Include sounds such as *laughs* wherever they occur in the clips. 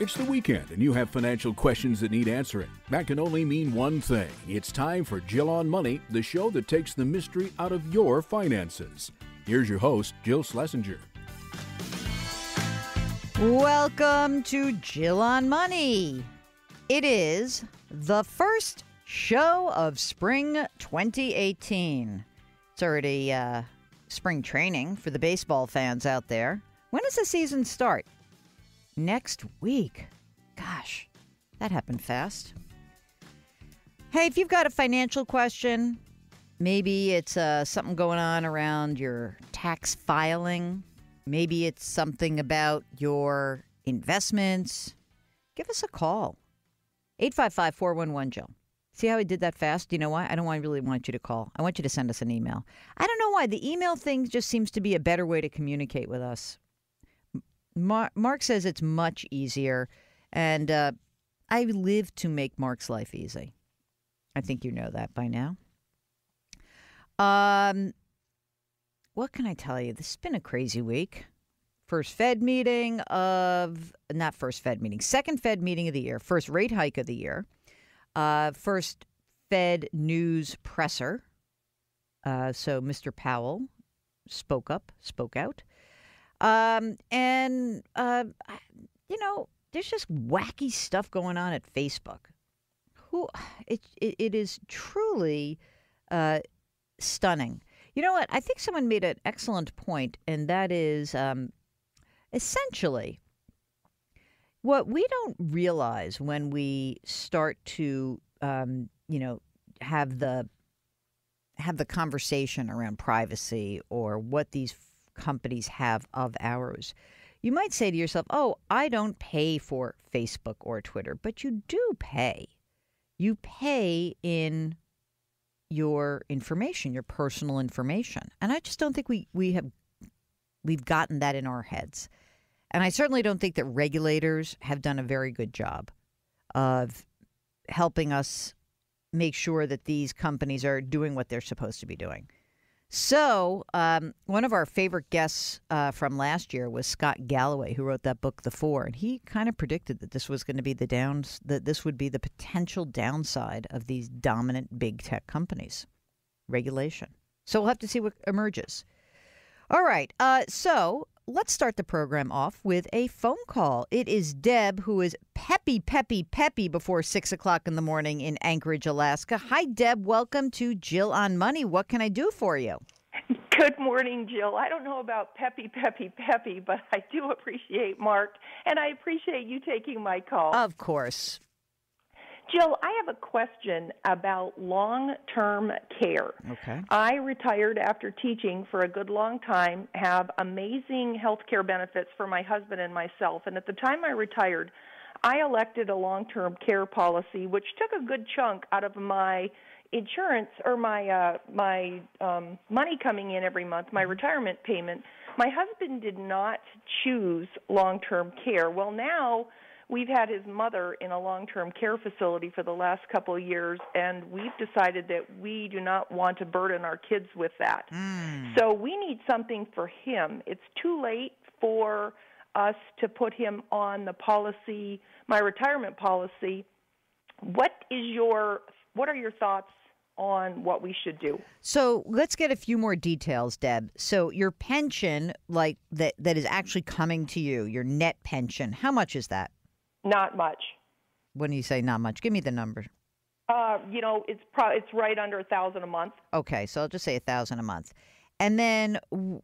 It's the weekend and you have financial questions that need answering. That can only mean one thing. It's time for Jill on Money, the show that takes the mystery out of your finances. Here's your host, Jill Schlesinger. Welcome to Jill on Money. It is the first show of spring 2018. It's already uh, spring training for the baseball fans out there. When does the season start? Next week. Gosh, that happened fast. Hey, if you've got a financial question, maybe it's uh, something going on around your tax filing, maybe it's something about your investments, give us a call. 855 411 Jill. See how I did that fast? Do you know why? I don't want, really want you to call. I want you to send us an email. I don't know why. The email thing just seems to be a better way to communicate with us. Mar- Mark says it's much easier, and uh, I live to make Mark's life easy. I think you know that by now. Um, what can I tell you? This has been a crazy week. First Fed meeting of not first Fed meeting, second Fed meeting of the year, first rate hike of the year, uh, first Fed news presser. Uh, so Mr. Powell spoke up, spoke out. Um, and, uh, you know, there's just wacky stuff going on at Facebook. Who *sighs* it, it, it is truly uh, stunning. You know what? I think someone made an excellent point, and that is um, essentially what we don't realize when we start to, um, you know, have the have the conversation around privacy or what these companies have of ours. You might say to yourself, oh, I don't pay for Facebook or Twitter, but you do pay. You pay in your information, your personal information. And I just don't think we, we have we've gotten that in our heads. And I certainly don't think that regulators have done a very good job of helping us make sure that these companies are doing what they're supposed to be doing. So, um, one of our favorite guests uh, from last year was Scott Galloway, who wrote that book, The Four, and he kind of predicted that this was going to be the downs that this would be the potential downside of these dominant big tech companies, regulation. So we'll have to see what emerges. All right. Uh, so let's start the program off with a phone call. It is Deb, who is peppy, peppy, peppy before six o'clock in the morning in Anchorage, Alaska. Hi, Deb. Welcome to Jill on Money. What can I do for you? Good morning, Jill. I don't know about peppy, peppy, peppy, but I do appreciate Mark, and I appreciate you taking my call. Of course. Jill, I have a question about long term care. Okay. I retired after teaching for a good long time, have amazing health care benefits for my husband and myself. And at the time I retired, I elected a long term care policy, which took a good chunk out of my insurance or my uh my um money coming in every month my retirement payment my husband did not choose long term care well now we've had his mother in a long-term care facility for the last couple of years and we've decided that we do not want to burden our kids with that. Mm. So we need something for him. It's too late for us to put him on the policy, my retirement policy. What is your what are your thoughts on what we should do. So let's get a few more details, Deb. So your pension, like that, that is actually coming to you, your net pension, how much is that? Not much. When you say not much, give me the number. Uh, you know, it's pro- it's right under a thousand a month. Okay, so I'll just say a thousand a month. And then,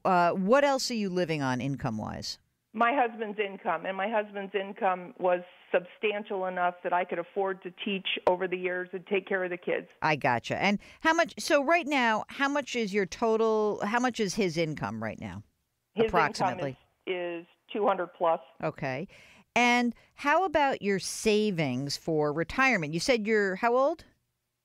uh, what else are you living on income wise? My husband's income, and my husband's income was substantial enough that I could afford to teach over the years and take care of the kids. I gotcha. And how much? So right now, how much is your total? How much is his income right now? His approximately income is, is two hundred plus. Okay. And how about your savings for retirement? You said you're how old?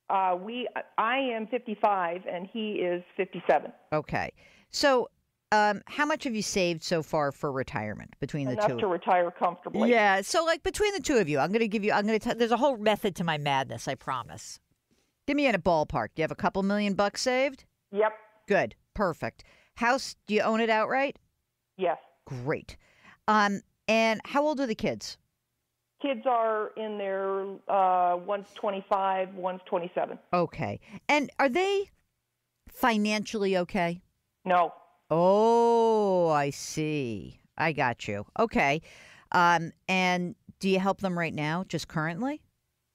Uh, we, I am 55 and he is 57. Okay. So, um, how much have you saved so far for retirement between Enough the two? to retire comfortably. Yeah. So, like between the two of you, I'm going to give you. I'm going to. tell. There's a whole method to my madness. I promise. Give me in a ballpark. Do you have a couple million bucks saved? Yep. Good. Perfect. House? Do you own it outright? Yes. Great. Um, and how old are the kids? Kids are in their uh, one's 25, one's 27. Okay. And are they financially okay? No. Oh, I see. I got you. Okay. Um, and do you help them right now, just currently?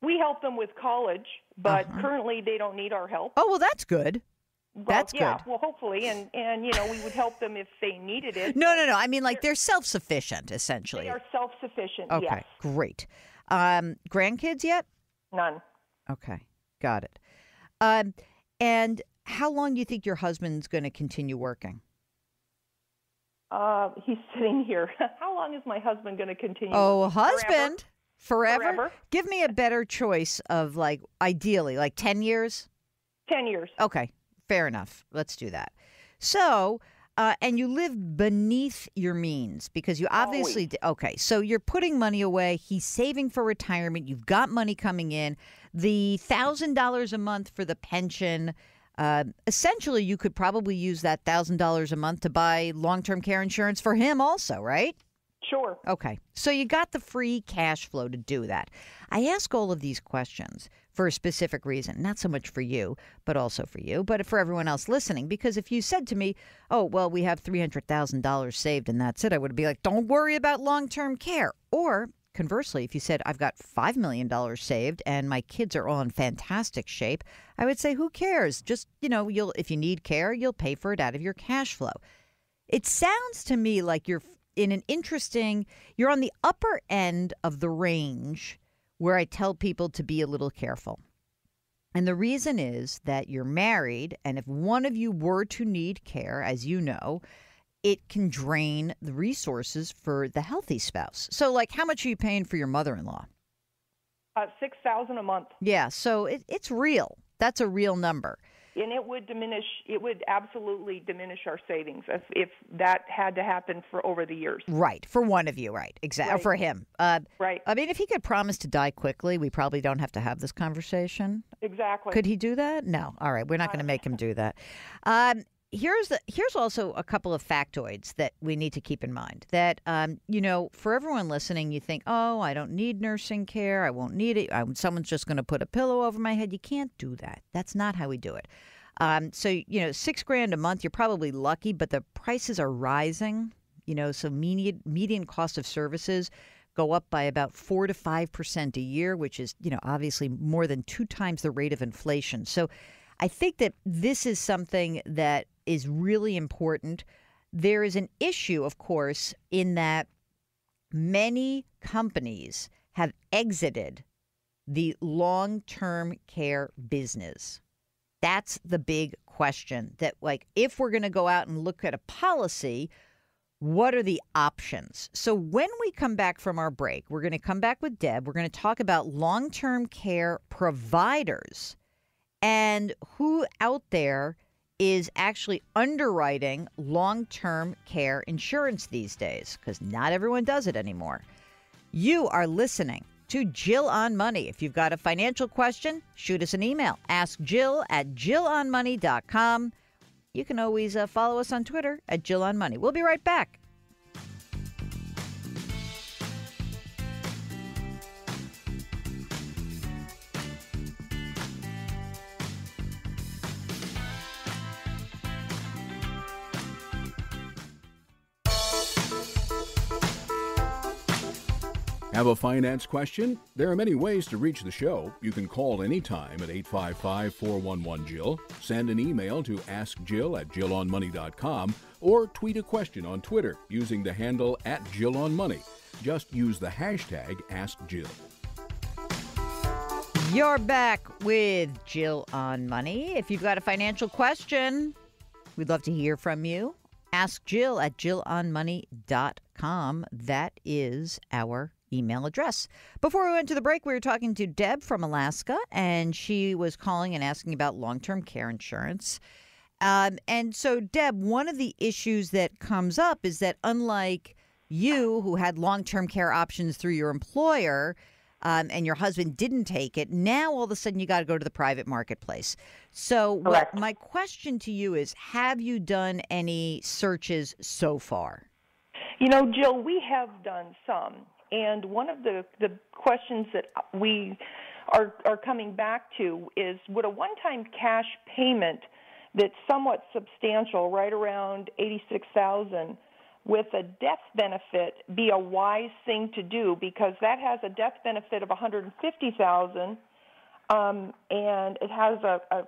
We help them with college, but Uh-huh. currently they don't need our help. Oh, well, that's good. Well, that's yeah, good. well, hopefully, and and you know we would help them if they needed it. *laughs* No, no, no. I mean, like they're self sufficient, essentially. They are self-sufficient. Okay, Yes. great. Um, grandkids yet? None. Okay, got it. Um, and how long do you think your husband's going to continue working? Uh, he's sitting here. *laughs* How long is my husband going to continue? Oh, husband, forever? Forever. Give me a better choice of like ideally like ten years. Ten years. Okay, fair enough. Let's do that. So, uh, and you live beneath your means because you obviously. Always. Okay, so you're putting money away. He's saving for retirement. You've got money coming in. The thousand dollars a month for the pension. Uh, essentially, you could probably use that thousand dollars a month to buy long-term care insurance for him, also, right? Sure. Okay. So you got the free cash flow to do that. I ask all of these questions for a specific reason, not so much for you, but also for you, but for everyone else listening. Because if you said to me, oh, well, we have $300,000 saved and that's it, I would be like, don't worry about long term care. Or conversely, if you said, I've got $5 million saved and my kids are all in fantastic shape, I would say, who cares? Just, you know, you'll, if you need care, you'll pay for it out of your cash flow. It sounds to me like you're in an interesting, you're on the upper end of the range where I tell people to be a little careful. And the reason is that you're married, and if one of you were to need care, as you know, it can drain the resources for the healthy spouse. So, like, how much are you paying for your mother in law? Uh, Six thousand a month, Yeah, so it, it's real. That's a real number. And it would diminish. It would absolutely diminish our savings if if that had to happen for over the years. Right. For one of you, right. Exactly. Right. For him. Uh, Right. I mean, if he could promise to die quickly, we probably don't have to have this conversation. Exactly. Could he do that? No. All right, we're not going to make him do that. Um, here's the here's also a couple of factoids that we need to keep in mind. That um, you know, for everyone listening, you think, oh, I don't need nursing care. I won't need it. I, someone's just going to put a pillow over my head. You can't do that. That's not how we do it. Um, so you know, six grand a month, you're probably lucky, but the prices are rising. You know, so median median cost of services go up by about four to five percent a year, which is you know obviously more than two times the rate of inflation. So I think that this is something that is really important. There is an issue, of course, in that many companies have exited the long term care business. That's the big question. That, like, if we're going to go out and look at a policy, what are the options? So, when we come back from our break, we're going to come back with Deb. We're going to talk about long term care providers and who out there is actually underwriting long term care insurance these days because not everyone does it anymore. You are listening to Jill on Money. If you've got a financial question, shoot us an email. Ask Jill at jillonmoney.com. You can always uh, follow us on Twitter at Jill on Money. We'll be right back. Have a finance question? There are many ways to reach the show. You can call anytime at 855 411 Jill, send an email to askjill at jillonmoney.com, or tweet a question on Twitter using the handle at jillonmoney. Just use the hashtag AskJill. You're back with Jill on Money. If you've got a financial question, we'd love to hear from you. Ask Jill at jillonmoney.com. That is our email address. Before we went to the break, we were talking to Deb from Alaska, and she was calling and asking about long term care insurance. Um, and so, Deb, one of the issues that comes up is that unlike you, who had long term care options through your employer, um, and your husband didn't take it, now all of a sudden you got to go to the private marketplace. So, what, my question to you is Have you done any searches so far? You know, Jill, we have done some, And one of the the questions that we are are coming back to is would a one-time cash payment that's somewhat substantial, right around 86,000 with a death benefit be a wise thing to do because that has a death benefit of 150,000 um, and it has a, a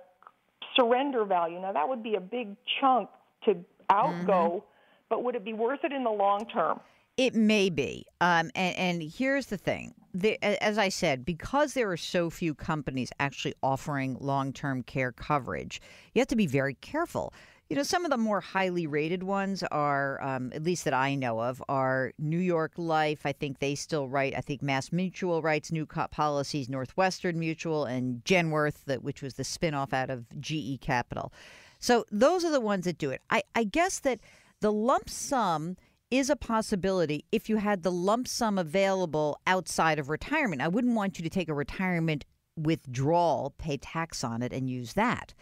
surrender value. Now that would be a big chunk to outgo, mm-hmm. but would it be worth it in the long term? It may be. Um, and, and here's the thing. The, as I said, because there are so few companies actually offering long term care coverage, you have to be very careful. You know, some of the more highly rated ones are, um, at least that I know of, are New York Life. I think they still write. I think Mass Mutual writes new cop policies, Northwestern Mutual, and Genworth, that which was the spinoff out of GE Capital. So those are the ones that do it. I, I guess that the lump sum is a possibility if you had the lump sum available outside of retirement. I wouldn't want you to take a retirement withdrawal, pay tax on it, and use that.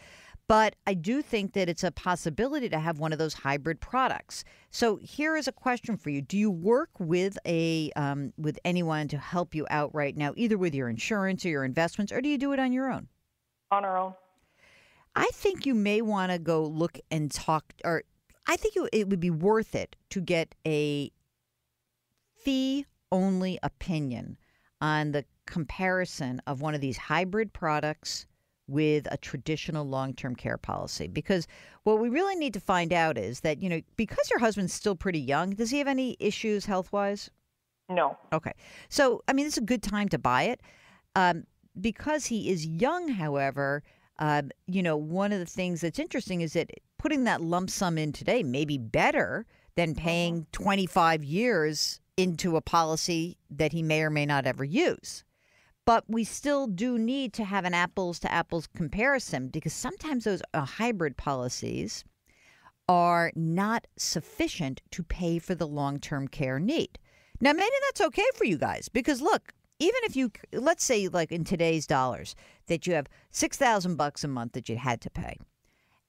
But I do think that it's a possibility to have one of those hybrid products. So here is a question for you: Do you work with a um, with anyone to help you out right now, either with your insurance or your investments, or do you do it on your own? On our own. I think you may want to go look and talk, or I think it would be worth it to get a fee only opinion on the comparison of one of these hybrid products with a traditional long-term care policy. Because what we really need to find out is that you know because your husband's still pretty young does he have any issues health-wise? No. Okay. So i mean it's a good time to buy it. Um, because he is young however uh, you know one of the things that's interesting is that putting that lump sum in today may be better than paying 25 years into a policy that he may or may not ever use but we still do need to have an apples to apples comparison because sometimes those uh, hybrid policies are not sufficient to pay for the long term care need. Now, maybe that's okay for you guys because look, even if you let's say like in today's dollars that you have 6000 bucks a month that you had to pay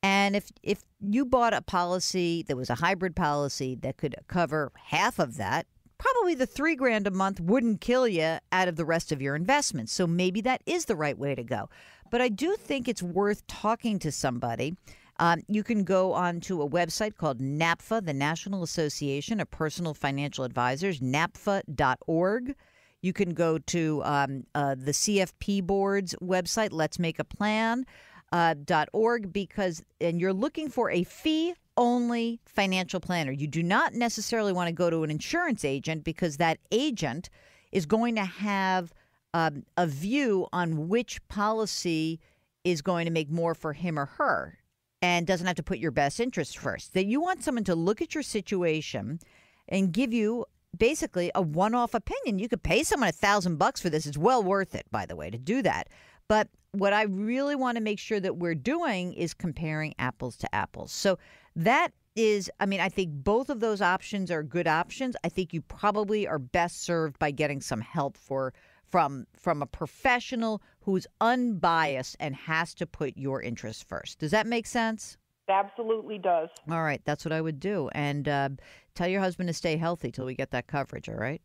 and if if you bought a policy that was a hybrid policy that could cover half of that probably the three grand a month wouldn't kill you out of the rest of your investments. So maybe that is the right way to go. But I do think it's worth talking to somebody. Um, you can go on to a website called NAPFA, the National Association of Personal Financial Advisors, napfa.org. You can go to um, uh, the CFP board's website, Let's Make a Plan. Uh, .org because and you're looking for a fee only financial planner. You do not necessarily want to go to an insurance agent because that agent is going to have um, a view on which policy is going to make more for him or her and doesn't have to put your best interest first. That you want someone to look at your situation and give you basically a one-off opinion. You could pay someone a thousand bucks for this. It's well worth it, by the way, to do that. But what I really want to make sure that we're doing is comparing apples to apples. So that is, I mean, I think both of those options are good options. I think you probably are best served by getting some help for from from a professional who's unbiased and has to put your interests first. Does that make sense? absolutely does. All right, that's what I would do. And uh, tell your husband to stay healthy till we get that coverage. All right.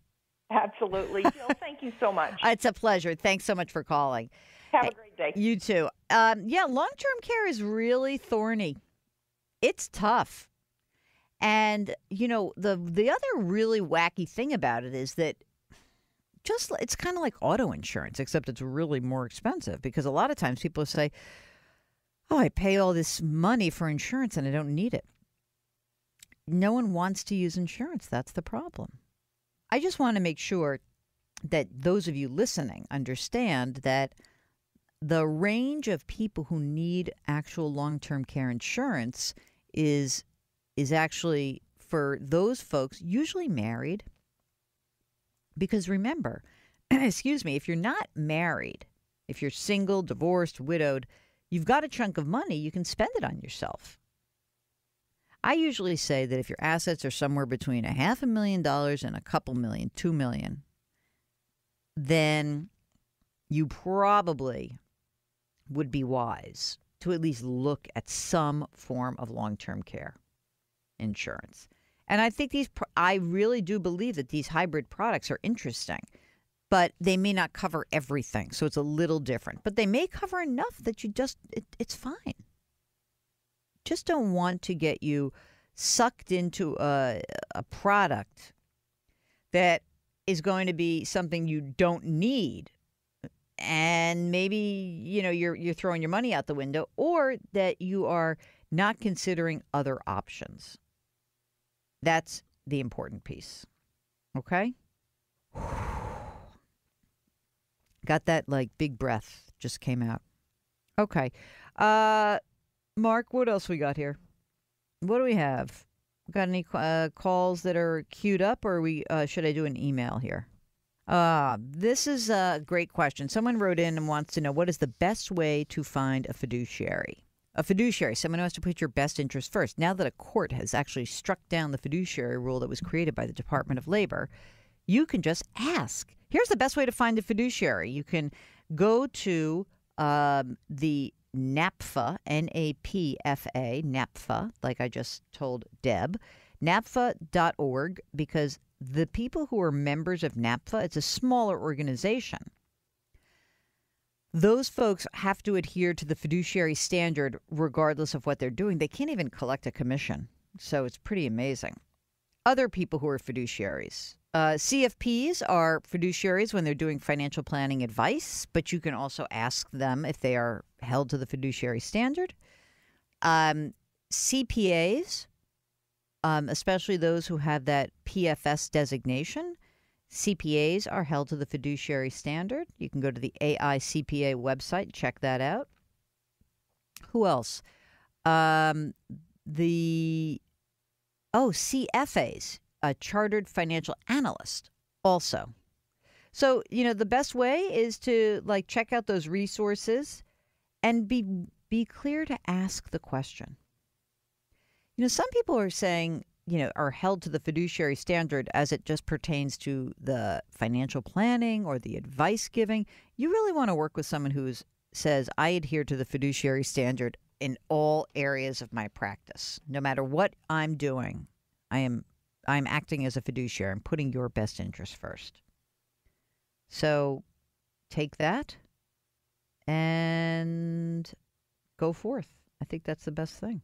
Absolutely, *laughs* Jill. thank you so much. It's a pleasure. Thanks so much for calling. Have a great day. You too. Um, yeah, long term care is really thorny it's tough. And you know the the other really wacky thing about it is that just it's kind of like auto insurance, except it's really more expensive because a lot of times people say, "Oh, I pay all this money for insurance and I don't need it." No one wants to use insurance. That's the problem. I just want to make sure that those of you listening understand that the range of people who need actual long term care insurance is is actually for those folks usually married because remember *clears throat* excuse me if you're not married if you're single divorced widowed you've got a chunk of money you can spend it on yourself i usually say that if your assets are somewhere between a half a million dollars and a couple million two million then you probably would be wise to at least look at some form of long term care insurance. And I think these, I really do believe that these hybrid products are interesting, but they may not cover everything. So it's a little different, but they may cover enough that you just, it, it's fine. Just don't want to get you sucked into a, a product that is going to be something you don't need. And maybe you know you're you're throwing your money out the window or that you are not considering other options. That's the important piece. Okay? *sighs* Got that like big breath just came out. Okay. Uh mark what else we got here what do we have got any uh, calls that are queued up or we uh, should i do an email here uh, this is a great question. Someone wrote in and wants to know what is the best way to find a fiduciary? A fiduciary, someone who has to put your best interest first. Now that a court has actually struck down the fiduciary rule that was created by the Department of Labor, you can just ask. Here's the best way to find a fiduciary. You can go to um, the NAPFA, N A P F A, NAPFA, like I just told Deb, napfa.org, because the people who are members of NAPFA, it's a smaller organization. Those folks have to adhere to the fiduciary standard regardless of what they're doing. They can't even collect a commission. So it's pretty amazing. Other people who are fiduciaries. Uh, CFPs are fiduciaries when they're doing financial planning advice, but you can also ask them if they are held to the fiduciary standard. Um, CPAs um, especially those who have that PFS designation. CPAs are held to the fiduciary standard. You can go to the AICPA website, check that out. Who else? Um, the oh CFAs, a chartered financial analyst, also. So you know the best way is to like check out those resources and be be clear to ask the question. You know, some people are saying, you know, are held to the fiduciary standard as it just pertains to the financial planning or the advice giving. You really want to work with someone who says, I adhere to the fiduciary standard in all areas of my practice. No matter what I'm doing, I am I'm acting as a fiduciary. I'm putting your best interest first. So take that and go forth. I think that's the best thing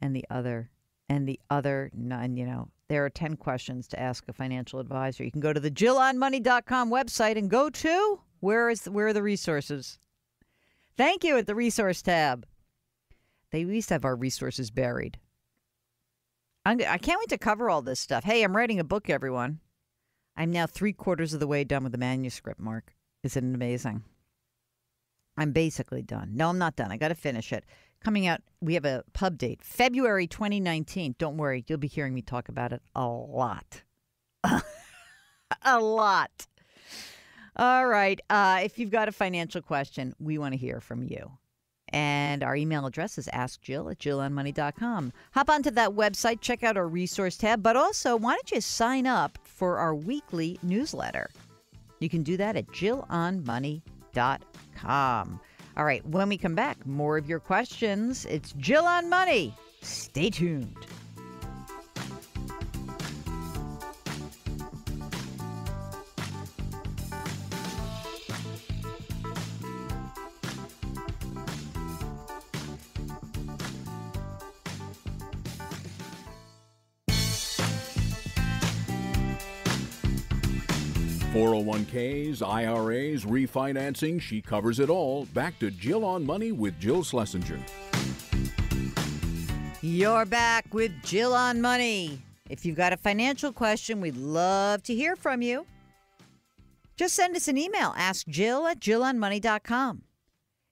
and the other and the other nine, you know, there are 10 questions to ask a financial advisor. You can go to the JillOnMoney.com website and go to where is where are the resources? Thank you at the resource tab. They used to have our resources buried. I'm, I can't wait to cover all this stuff. Hey, I'm writing a book, everyone. I'm now three quarters of the way done with the manuscript, Mark. Isn't it amazing? I'm basically done. No, I'm not done. I got to finish it coming out. We have a pub date, February 2019. Don't worry, you'll be hearing me talk about it a lot. *laughs* a lot. All right. Uh, if you've got a financial question, we want to hear from you. And our email address is askjill at jillonmoney.com. Hop onto that website, check out our resource tab, but also, why don't you sign up for our weekly newsletter? You can do that at jillonmoney.com. All right, when we come back, more of your questions. It's Jill on Money. Stay tuned. 401ks, IRAs, refinancing, she covers it all. Back to Jill on Money with Jill Schlesinger. You're back with Jill on Money. If you've got a financial question, we'd love to hear from you. Just send us an email. Ask Jill at JillOnMoney.com.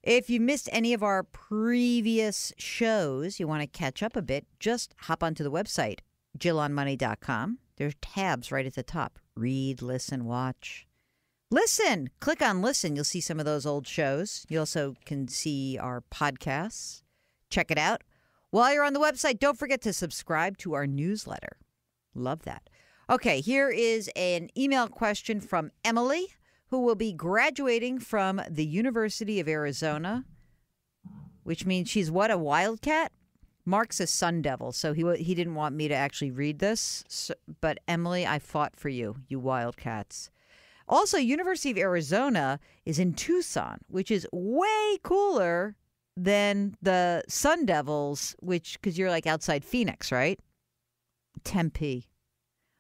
If you missed any of our previous shows, you want to catch up a bit, just hop onto the website, JillOnMoney.com. There's tabs right at the top read, listen, watch. Listen, click on listen. You'll see some of those old shows. You also can see our podcasts. Check it out. While you're on the website, don't forget to subscribe to our newsletter. Love that. Okay, here is an email question from Emily, who will be graduating from the University of Arizona, which means she's what, a wildcat? Mark's a Sun Devil, so he he didn't want me to actually read this. So, but Emily, I fought for you, you Wildcats. Also, University of Arizona is in Tucson, which is way cooler than the Sun Devils, which because you're like outside Phoenix, right? Tempe.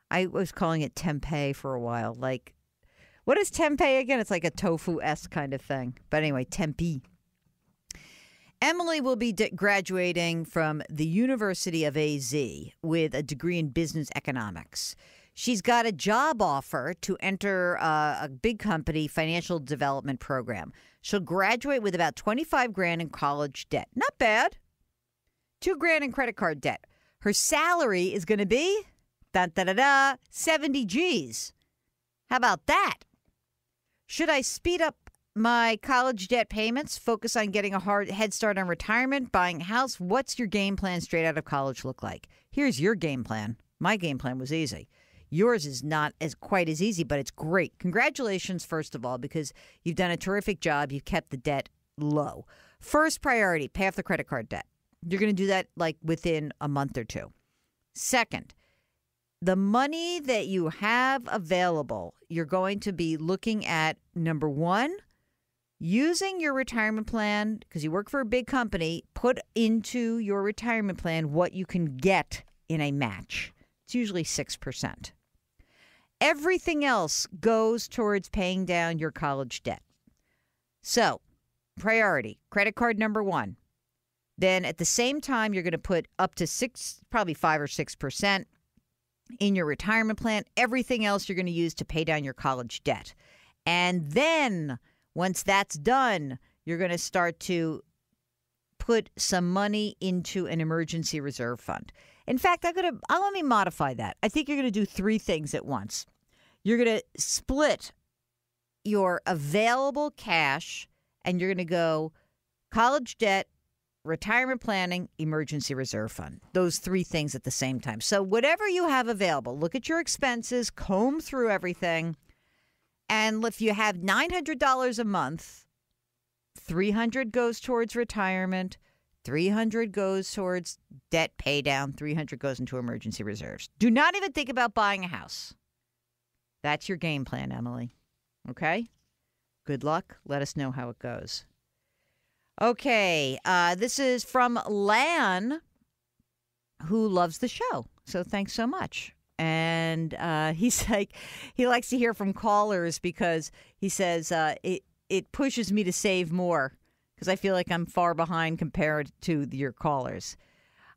I was calling it Tempe for a while. Like, what is Tempe again? It's like a tofu s kind of thing. But anyway, Tempe. Emily will be d- graduating from the University of AZ with a degree in business economics. She's got a job offer to enter uh, a big company financial development program. She'll graduate with about 25 grand in college debt. Not bad. 2 grand in credit card debt. Her salary is going to be da da da 70 G's. How about that? Should I speed up my college debt payments, focus on getting a hard head start on retirement, buying a house? What's your game plan straight out of college look like? Here's your game plan. My game plan was easy. Yours is not as quite as easy, but it's great. Congratulations, first of all, because you've done a terrific job. You've kept the debt low. First priority, pay off the credit card debt. You're going to do that like within a month or two. Second, the money that you have available, you're going to be looking at number one, using your retirement plan because you work for a big company, put into your retirement plan what you can get in a match. It's usually 6%. Everything else goes towards paying down your college debt. So, priority credit card number one. Then at the same time, you're going to put up to six, probably five or 6% in your retirement plan. Everything else you're going to use to pay down your college debt. And then once that's done, you're going to start to put some money into an emergency reserve fund. In fact, I'm going to I'll let me modify that. I think you're going to do three things at once. You're going to split your available cash and you're going to go college debt, retirement planning, emergency reserve fund. Those three things at the same time. So whatever you have available, look at your expenses, comb through everything. And if you have $900 a month, 300 goes towards retirement, 300 goes towards debt pay down, 300 goes into emergency reserves. Do not even think about buying a house. That's your game plan, Emily. Okay? Good luck. Let us know how it goes. Okay, uh, this is from Lan, who loves the show. So thanks so much. And uh, *laughs* he's like, he likes to hear from callers because he says uh, it it pushes me to save more because I feel like I'm far behind compared to your callers.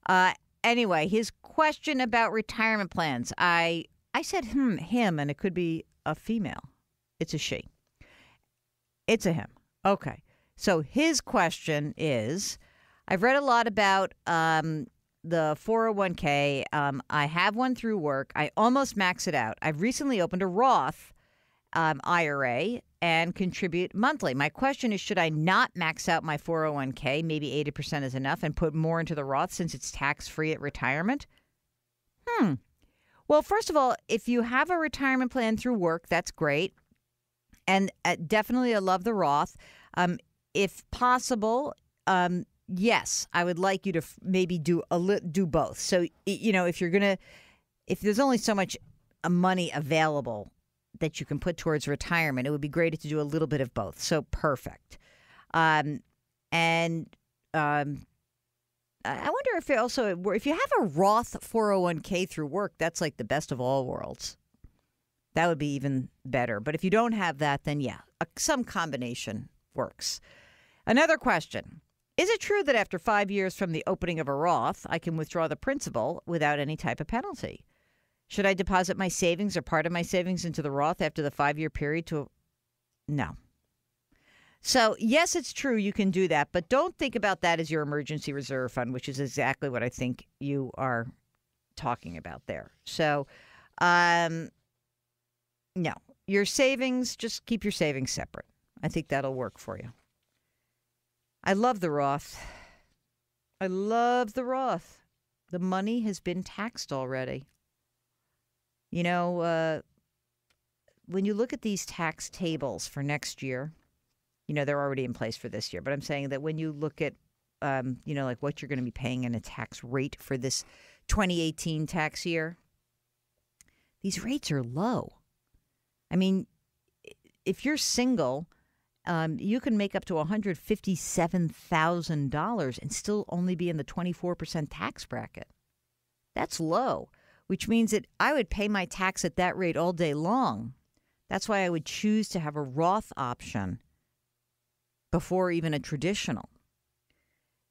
Uh, anyway, his question about retirement plans. I I said hmm him, and it could be a female. It's a she. It's a him. Okay. So his question is I've read a lot about um, the 401k. Um, I have one through work. I almost max it out. I've recently opened a Roth um, IRA and contribute monthly. My question is should I not max out my 401k? Maybe 80% is enough and put more into the Roth since it's tax free at retirement? Hmm. Well, first of all, if you have a retirement plan through work, that's great. And uh, definitely, I love the Roth. Um, if possible, um, yes, I would like you to f- maybe do a li- do both. So you know, if you're gonna, if there's only so much uh, money available that you can put towards retirement, it would be great to do a little bit of both. So perfect. Um, and um, I wonder if also if you have a Roth 401k through work, that's like the best of all worlds. That would be even better. But if you don't have that, then yeah, some combination works. Another question. Is it true that after five years from the opening of a Roth, I can withdraw the principal without any type of penalty? Should I deposit my savings or part of my savings into the Roth after the five year period to. No. So, yes, it's true you can do that, but don't think about that as your emergency reserve fund, which is exactly what I think you are talking about there. So, um, no, your savings, just keep your savings separate. I think that'll work for you. I love the Roth. I love the Roth. The money has been taxed already. You know, uh, when you look at these tax tables for next year, you know, they're already in place for this year, but I'm saying that when you look at um, you know, like what you're going to be paying in a tax rate for this 2018 tax year, these rates are low. I mean, if you're single, um, you can make up to $157,000 and still only be in the 24% tax bracket. That's low, which means that I would pay my tax at that rate all day long. That's why I would choose to have a Roth option before even a traditional.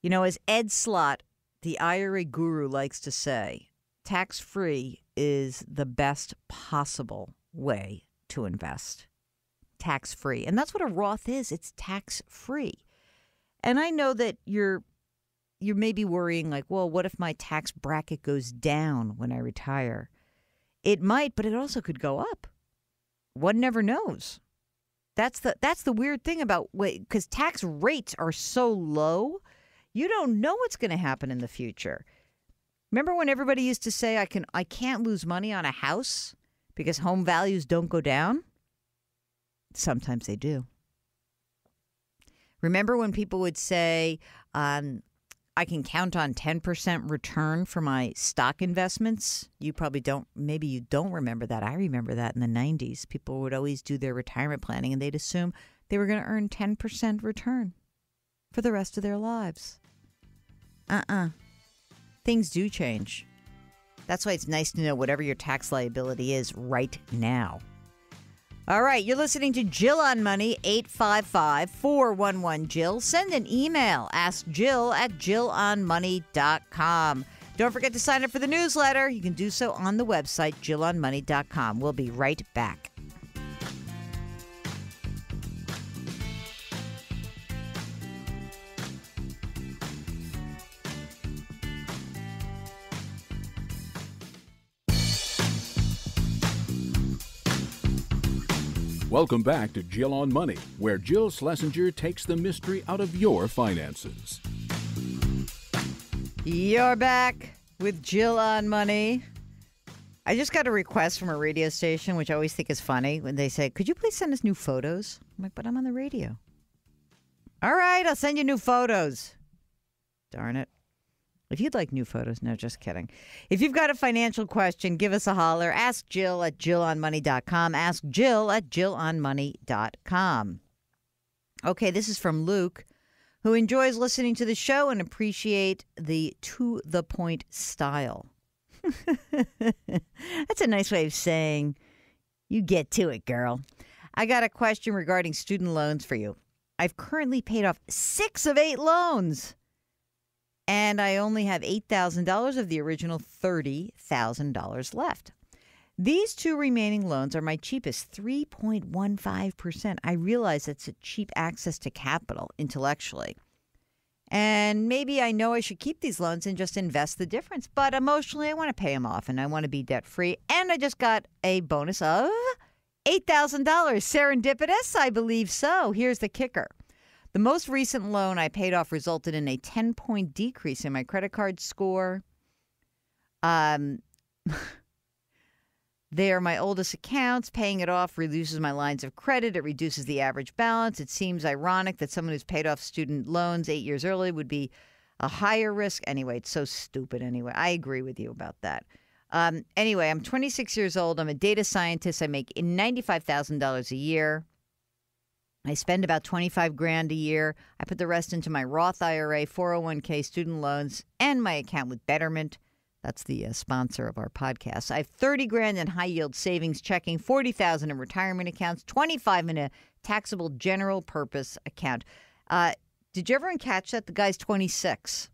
You know, as Ed Slott, the IRA guru, likes to say, tax free is the best possible way to invest. Tax free. And that's what a Roth is it's tax free. And I know that you're you may be worrying like, well, what if my tax bracket goes down when I retire? It might, but it also could go up. One never knows. That's the that's the weird thing about because tax rates are so low, you don't know what's going to happen in the future. Remember when everybody used to say I can I can't lose money on a house because home values don't go down? Sometimes they do. Remember when people would say, um, I can count on 10% return for my stock investments. You probably don't, maybe you don't remember that. I remember that in the 90s. People would always do their retirement planning and they'd assume they were going to earn 10% return for the rest of their lives. Uh uh-uh. uh Things do change. That's why it's nice to know whatever your tax liability is right now. All right, you're listening to Jill on Money, 855 411 Jill. Send an email, ask Jill at JillOnMoney.com. Don't forget to sign up for the newsletter. You can do so on the website, JillOnMoney.com. We'll be right back. Welcome back to Jill on Money, where Jill Schlesinger takes the mystery out of your finances. You're back with Jill on Money. I just got a request from a radio station, which I always think is funny when they say, Could you please send us new photos? I'm like, But I'm on the radio. All right, I'll send you new photos. Darn it. If you'd like new photos, no, just kidding. If you've got a financial question, give us a holler. Ask Jill at JillOnMoney.com. Ask Jill at JillOnMoney.com. Okay, this is from Luke, who enjoys listening to the show and appreciate the to the point style. *laughs* That's a nice way of saying you get to it, girl. I got a question regarding student loans for you. I've currently paid off six of eight loans and I only have $8,000 of the original $30,000 left. These two remaining loans are my cheapest, 3.15%. I realize it's a cheap access to capital intellectually. And maybe I know I should keep these loans and just invest the difference, but emotionally I want to pay them off and I want to be debt free. And I just got a bonus of $8,000. Serendipitous? I believe so. Here's the kicker the most recent loan I paid off resulted in a 10 point decrease in my credit card score. Um, *laughs* they are my oldest accounts. Paying it off reduces my lines of credit. It reduces the average balance. It seems ironic that someone who's paid off student loans eight years early would be a higher risk. Anyway, it's so stupid. Anyway, I agree with you about that. Um, anyway, I'm 26 years old. I'm a data scientist. I make $95,000 a year. I spend about 25 grand a year. I put the rest into my Roth IRA, 401k, student loans, and my account with Betterment. That's the uh, sponsor of our podcast. I have 30 grand in high yield savings checking, 40,000 in retirement accounts, 25 in a taxable general purpose account. Uh, did you ever catch that? The guy's 26.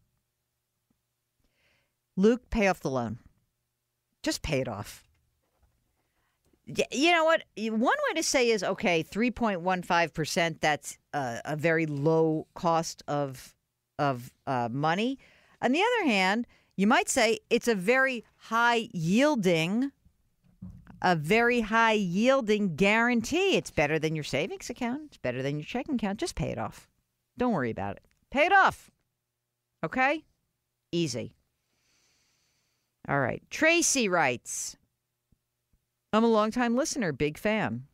Luke, pay off the loan. Just pay it off you know what? One way to say is okay, 3.15%, that's a, a very low cost of, of uh, money. On the other hand, you might say it's a very high yielding a very high yielding guarantee. It's better than your savings account. It's better than your checking account. Just pay it off. Don't worry about it. Pay it off. Okay? Easy. All right. Tracy writes I'm a longtime listener, big fan.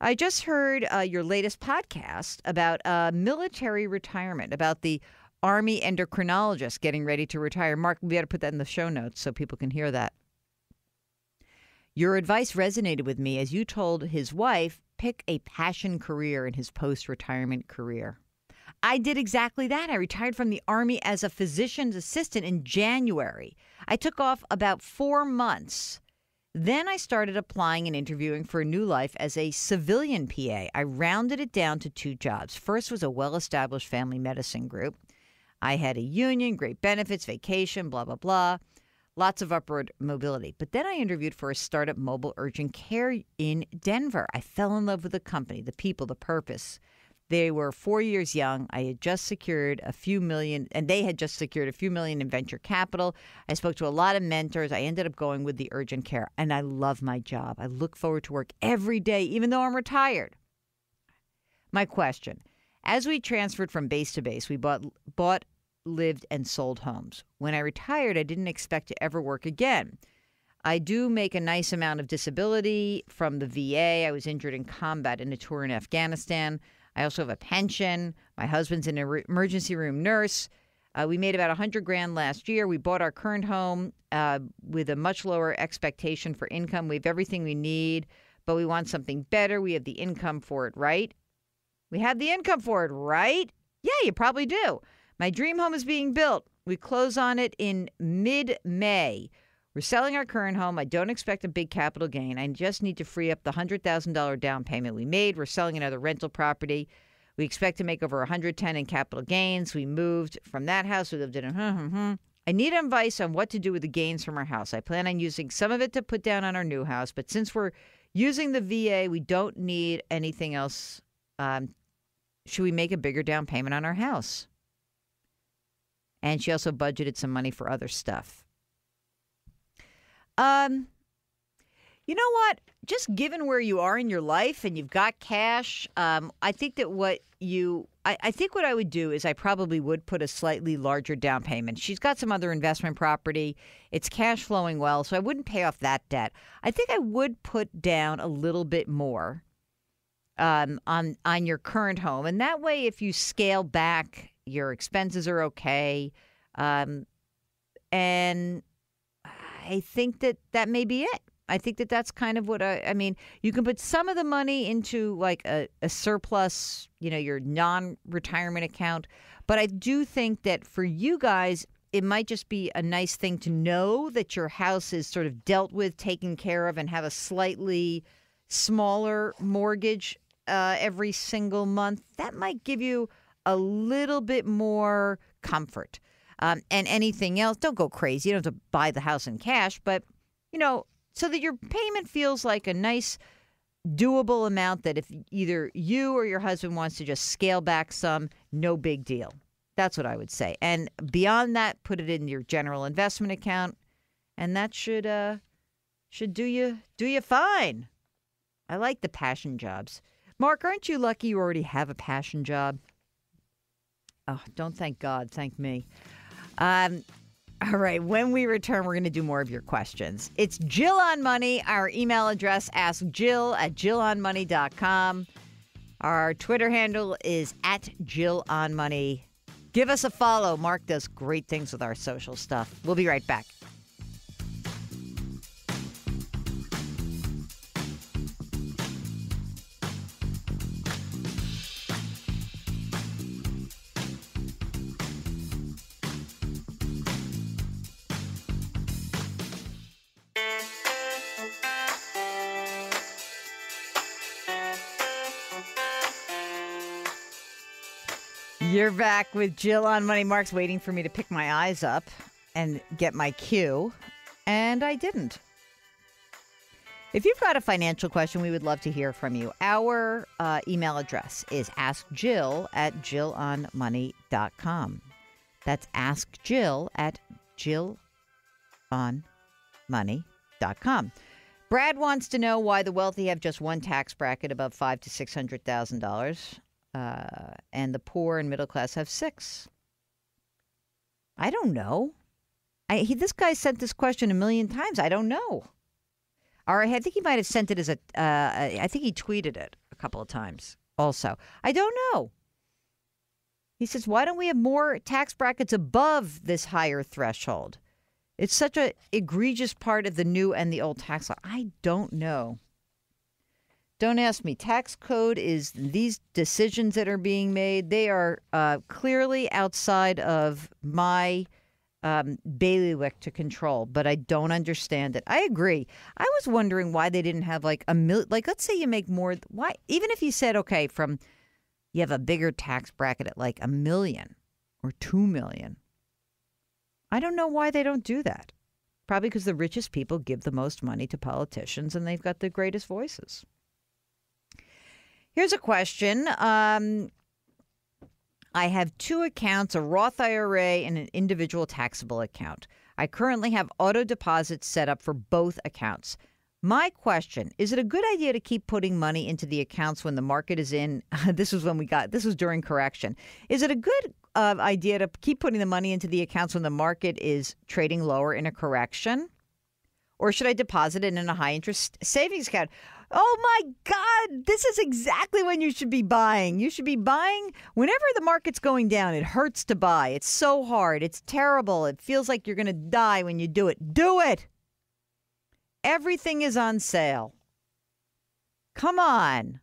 I just heard uh, your latest podcast about uh, military retirement, about the Army endocrinologist getting ready to retire. Mark, we to put that in the show notes so people can hear that. Your advice resonated with me as you told his wife pick a passion career in his post retirement career. I did exactly that. I retired from the Army as a physician's assistant in January. I took off about four months. Then I started applying and interviewing for a new life as a civilian PA. I rounded it down to two jobs. First was a well established family medicine group. I had a union, great benefits, vacation, blah, blah, blah, lots of upward mobility. But then I interviewed for a startup mobile urgent care in Denver. I fell in love with the company, the people, the purpose. They were four years young. I had just secured a few million, and they had just secured a few million in venture capital. I spoke to a lot of mentors. I ended up going with the urgent care, and I love my job. I look forward to work every day, even though I'm retired. My question as we transferred from base to base, we bought, bought, lived, and sold homes. When I retired, I didn't expect to ever work again. I do make a nice amount of disability from the VA. I was injured in combat in a tour in Afghanistan. I also have a pension. My husband's an emergency room nurse. Uh, we made about a hundred grand last year. We bought our current home uh, with a much lower expectation for income. We have everything we need, but we want something better. We have the income for it, right? We have the income for it, right? Yeah, you probably do. My dream home is being built. We close on it in mid May. We're selling our current home. I don't expect a big capital gain. I just need to free up the $100,000 down payment we made. We're selling another rental property. We expect to make over 110 in capital gains. We moved from that house. We lived in a hmm, hmm, hmm. I need advice on what to do with the gains from our house. I plan on using some of it to put down on our new house, but since we're using the VA, we don't need anything else. Um, should we make a bigger down payment on our house? And she also budgeted some money for other stuff. Um, you know what? Just given where you are in your life and you've got cash, um, I think that what you, I, I, think what I would do is I probably would put a slightly larger down payment. She's got some other investment property. It's cash flowing well, so I wouldn't pay off that debt. I think I would put down a little bit more um, on on your current home, and that way, if you scale back, your expenses are okay. Um, and I think that that may be it. I think that that's kind of what I, I mean. You can put some of the money into like a, a surplus, you know, your non retirement account. But I do think that for you guys, it might just be a nice thing to know that your house is sort of dealt with, taken care of, and have a slightly smaller mortgage uh, every single month. That might give you a little bit more comfort um, and anything else. Don't go crazy. You don't have to buy the house in cash, but you know, so that your payment feels like a nice, doable amount that if either you or your husband wants to just scale back some, no big deal. That's what I would say. And beyond that, put it in your general investment account, and that should uh should do you do you fine. I like the passion jobs. Mark, aren't you lucky you already have a passion job? Oh, don't thank God, thank me. Um, all right. When we return, we're going to do more of your questions. It's Jill on Money. Our email address, ask Jill at JillOnMoney.com. Our Twitter handle is at Jill on Money. Give us a follow. Mark does great things with our social stuff. We'll be right back. You're back with Jill on Money. Mark's waiting for me to pick my eyes up and get my cue, and I didn't. If you've got a financial question, we would love to hear from you. Our uh, email address is askjill at jillonmoney.com. That's askjill at jillonmoney.com. Brad wants to know why the wealthy have just one tax bracket above five to six hundred thousand dollars uh, and the poor and middle class have six. I don't know. I, he, this guy sent this question a million times. I don't know. Or I think he might have sent it as a. Uh, I think he tweeted it a couple of times also. I don't know. He says, why don't we have more tax brackets above this higher threshold? It's such a egregious part of the new and the old tax law. I don't know. Don't ask me. Tax code is these decisions that are being made. They are uh, clearly outside of my um, bailiwick to control, but I don't understand it. I agree. I was wondering why they didn't have like a million. Like, let's say you make more. Why? Even if you said, okay, from you have a bigger tax bracket at like a million or two million. I don't know why they don't do that. Probably because the richest people give the most money to politicians and they've got the greatest voices. Here's a question. Um, I have two accounts a Roth IRA and an individual taxable account. I currently have auto deposits set up for both accounts. My question is it a good idea to keep putting money into the accounts when the market is in? *laughs* this was when we got this was during correction. Is it a good uh, idea to keep putting the money into the accounts when the market is trading lower in a correction? Or should I deposit it in a high interest savings account? Oh my God, this is exactly when you should be buying. You should be buying whenever the market's going down. It hurts to buy. It's so hard. It's terrible. It feels like you're going to die when you do it. Do it. Everything is on sale. Come on.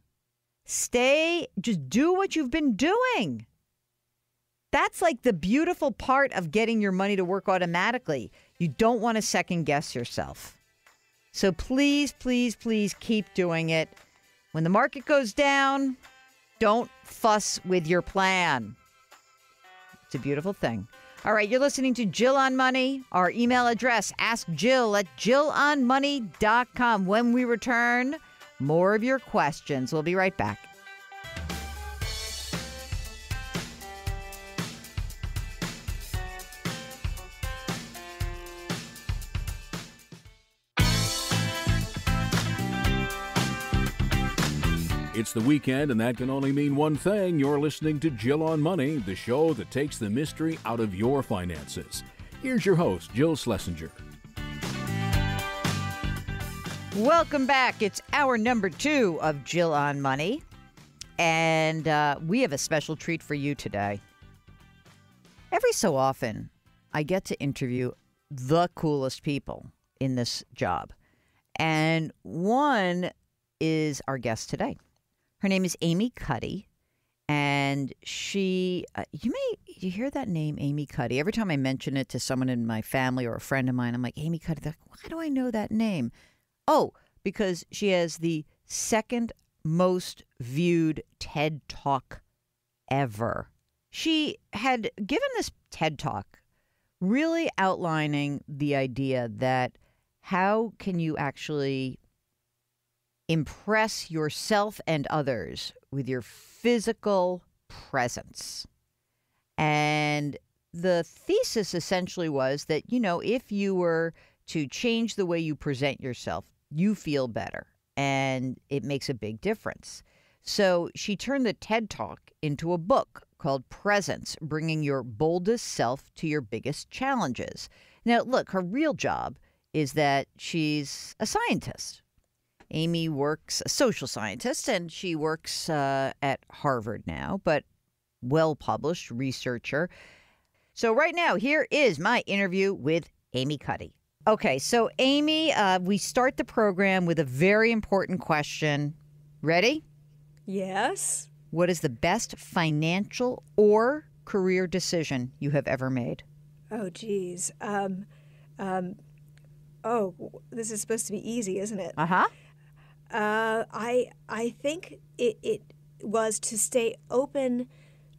Stay, just do what you've been doing. That's like the beautiful part of getting your money to work automatically. You don't want to second guess yourself. So please, please, please keep doing it. When the market goes down, don't fuss with your plan. It's a beautiful thing. All right, you're listening to Jill on Money. Our email address, ask Jill at jillonmoney.com. When we return, more of your questions. We'll be right back. It's the weekend, and that can only mean one thing. You're listening to Jill on Money, the show that takes the mystery out of your finances. Here's your host, Jill Schlesinger. Welcome back. It's hour number two of Jill on Money. And uh, we have a special treat for you today. Every so often, I get to interview the coolest people in this job. And one is our guest today. Her name is Amy Cuddy, and she, uh, you may you hear that name, Amy Cuddy. Every time I mention it to someone in my family or a friend of mine, I'm like, Amy Cuddy. Like, Why do I know that name? Oh, because she has the second most viewed TED Talk ever. She had given this TED Talk really outlining the idea that how can you actually impress yourself and others with your physical presence. And the thesis essentially was that, you know, if you were to change the way you present yourself, you feel better and it makes a big difference. So she turned the TED Talk into a book called Presence Bringing Your Boldest Self to Your Biggest Challenges. Now, look, her real job is that she's a scientist. Amy works a social scientist and she works uh, at Harvard now, but well published researcher. So, right now, here is my interview with Amy Cuddy. Okay, so Amy, uh, we start the program with a very important question. Ready? Yes. What is the best financial or career decision you have ever made? Oh, geez. Um, um, oh, this is supposed to be easy, isn't it? Uh huh. Uh, I I think it, it was to stay open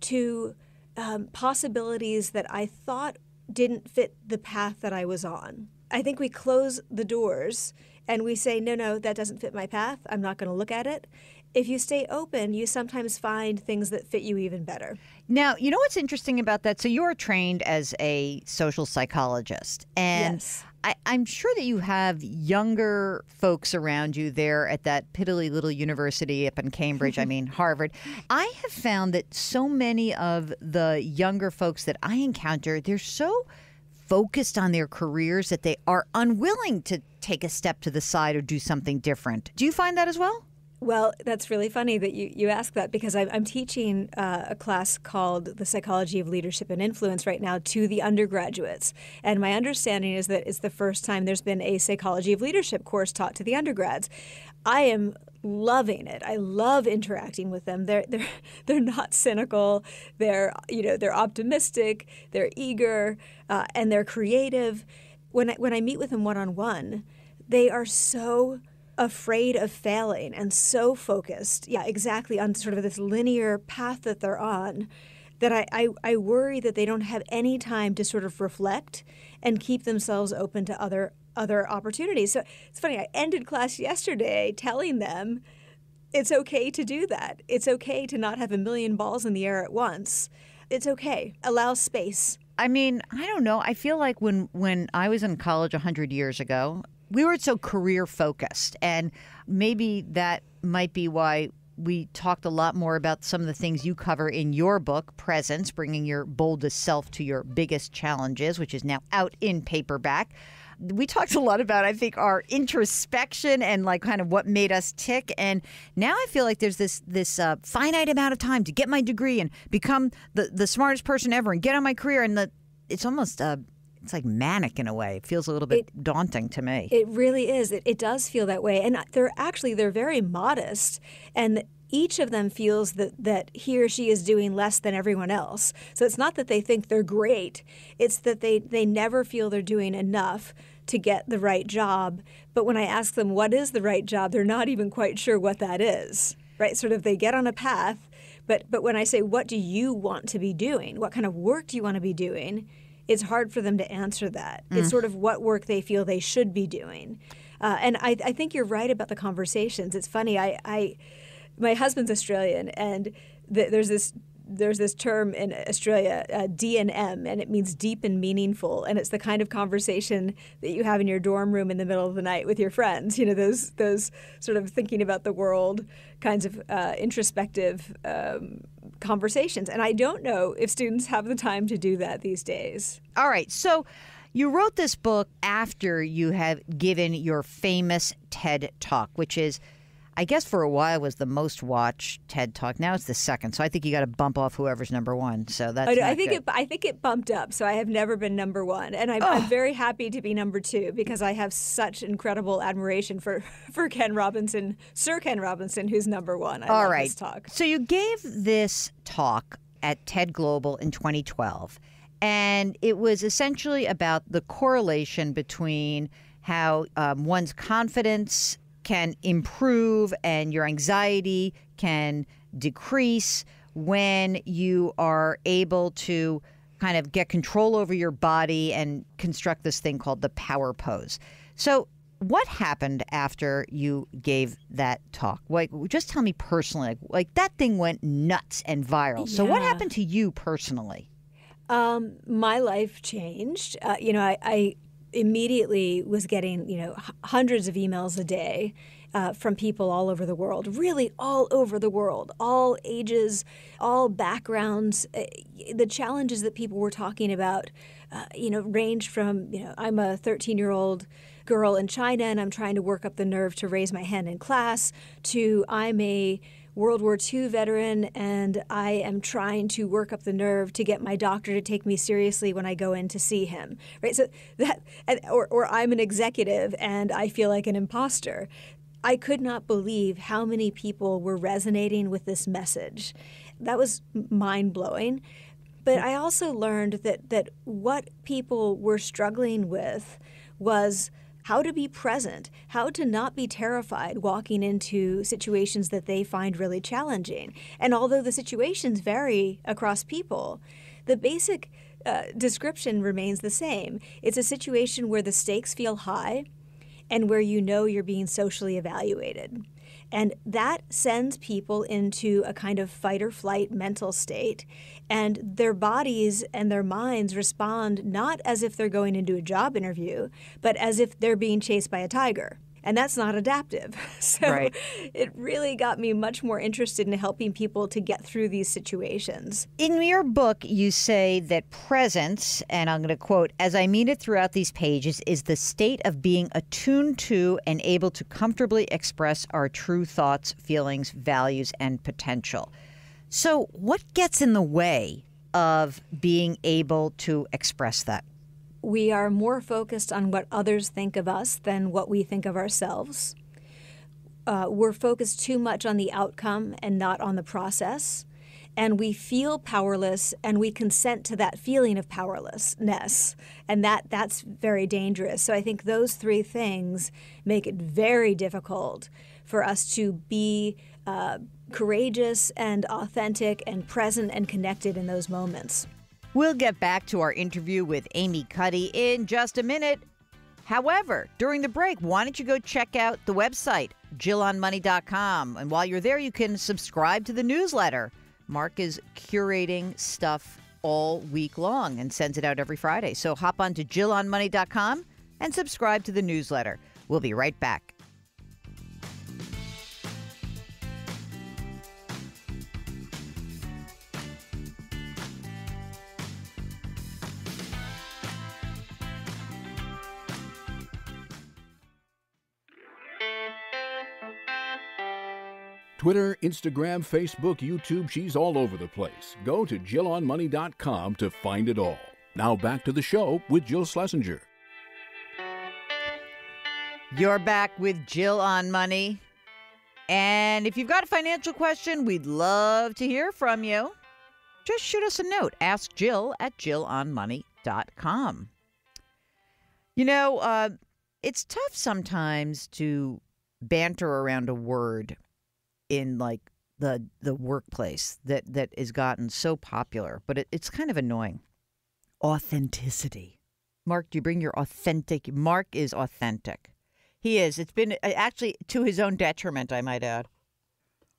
to um, possibilities that I thought didn't fit the path that I was on. I think we close the doors and we say, no, no, that doesn't fit my path. I'm not going to look at it. If you stay open, you sometimes find things that fit you even better. Now, you know what's interesting about that? So, you're trained as a social psychologist. And yes. I, am sure that you have younger folks around you there at that piddly little university up in Cambridge, I *laughs* mean, Harvard. I have found that so many of the younger folks that I encounter, they're so focused on their careers that they are unwilling to take a step to the side or do something different. Do you find that as well? Well, that's really funny that you, you ask that because I'm, I'm teaching uh, a class called The Psychology of Leadership and Influence right now to the undergraduates. And my understanding is that it's the first time there's been a Psychology of Leadership course taught to the undergrads. I am loving it. I love interacting with them. They're they're *laughs* they're not cynical. They're you know they're optimistic. They're eager uh, and they're creative. When I, when I meet with them one on one, they are so afraid of failing and so focused, yeah, exactly, on sort of this linear path that they're on, that I, I, I worry that they don't have any time to sort of reflect and keep themselves open to other other opportunities. So it's funny, I ended class yesterday telling them it's okay to do that. It's okay to not have a million balls in the air at once. It's okay. Allow space. I mean, I don't know. I feel like when when I was in college 100 years ago, we weren't so career focused. And maybe that might be why we talked a lot more about some of the things you cover in your book, Presence, bringing your boldest self to your biggest challenges, which is now out in paperback. We talked a lot about, I think, our introspection and like kind of what made us tick. And now I feel like there's this this uh, finite amount of time to get my degree and become the the smartest person ever and get on my career. And the it's almost uh, it's like manic in a way. It feels a little bit it, daunting to me. It really is. It, it does feel that way. And uh, they're actually they're very modest and each of them feels that, that he or she is doing less than everyone else. So it's not that they think they're great, it's that they, they never feel they're doing enough to get the right job. But when I ask them what is the right job, they're not even quite sure what that is. Right? Sort of they get on a path, but but when I say what do you want to be doing? What kind of work do you want to be doing? It's hard for them to answer that. Mm. It's sort of what work they feel they should be doing. Uh, and I, I, think you're right about the conversations. It's funny. I, I my husband's Australian, and th- there's this there's this term in Australia, uh, D&M, and it means deep and meaningful. And it's the kind of conversation that you have in your dorm room in the middle of the night with your friends. You know, those those sort of thinking about the world, kinds of uh, introspective um, conversations. And I don't know if students have the time to do that these days. All right, so. You wrote this book after you have given your famous TED Talk, which is I guess for a while was the most watched TED Talk. Now it's the second, so I think you got to bump off whoever's number one. So that's. I, I think good. it. I think it bumped up. So I have never been number one, and I'm, oh. I'm, very happy to be number two because I have such incredible admiration for *laughs* for Ken Robinson, Sir Ken Robinson, who's number one. I All right. talk. So you gave this talk at TED Global in 2012, and it was essentially about the correlation between how um, one's confidence can improve and your anxiety can decrease when you are able to kind of get control over your body and construct this thing called the power pose. So, what happened after you gave that talk? Like, just tell me personally. Like, like that thing went nuts and viral. Yeah. So, what happened to you personally? Um, my life changed. Uh, you know, I, I immediately was getting you know hundreds of emails a day uh, from people all over the world, really all over the world, all ages, all backgrounds. Uh, the challenges that people were talking about, uh, you know, ranged from you know I'm a 13 year old girl in China and I'm trying to work up the nerve to raise my hand in class to I'm a World War II veteran, and I am trying to work up the nerve to get my doctor to take me seriously when I go in to see him. Right? So that, or, or I'm an executive and I feel like an imposter. I could not believe how many people were resonating with this message. That was mind blowing. But I also learned that, that what people were struggling with was how to be present, how to not be terrified walking into situations that they find really challenging. And although the situations vary across people, the basic uh, description remains the same. It's a situation where the stakes feel high and where you know you're being socially evaluated. And that sends people into a kind of fight or flight mental state. And their bodies and their minds respond not as if they're going into a job interview, but as if they're being chased by a tiger. And that's not adaptive. *laughs* So Right. it really got me much more interested in helping people to get through these situations. In your book, you say that presence, and I'm going to quote, as I mean it throughout these pages, is the state of being attuned to and able to comfortably express our true thoughts, feelings, values, and potential. So, what gets in the way of being able to express that? We are more focused on what others think of us than what we think of ourselves. Uh, we're focused too much on the outcome and not on the process. And we feel powerless and we consent to that feeling of powerlessness. And that, that's very dangerous. So I think those three things make it very difficult for us to be uh, courageous and authentic and present and connected in those moments. We'll get back to our interview with Amy Cuddy in just a minute. However, during the break, why don't you go check out the website, jillonmoney.com. And while you're there, you can subscribe to the newsletter. Mark is curating stuff all week long and sends it out every Friday. So hop on to jillonmoney.com and subscribe to the newsletter. We'll be right back. Twitter, Instagram, Facebook, YouTube, she's all over the place. Go to JillOnMoney.com to find it all. Now back to the show with Jill Schlesinger. You're back with Jill on Money. And if you've got a financial question, we'd love to hear from you. Just shoot us a note. Ask Jill at jillonmoney.com. You know, uh, it's tough sometimes to banter around a word in like the the workplace that that has gotten so popular, but it, it's kind of annoying. Authenticity. Mark, do you bring your authentic? Mark is authentic. He is. It's been uh, actually to his own detriment, I might add.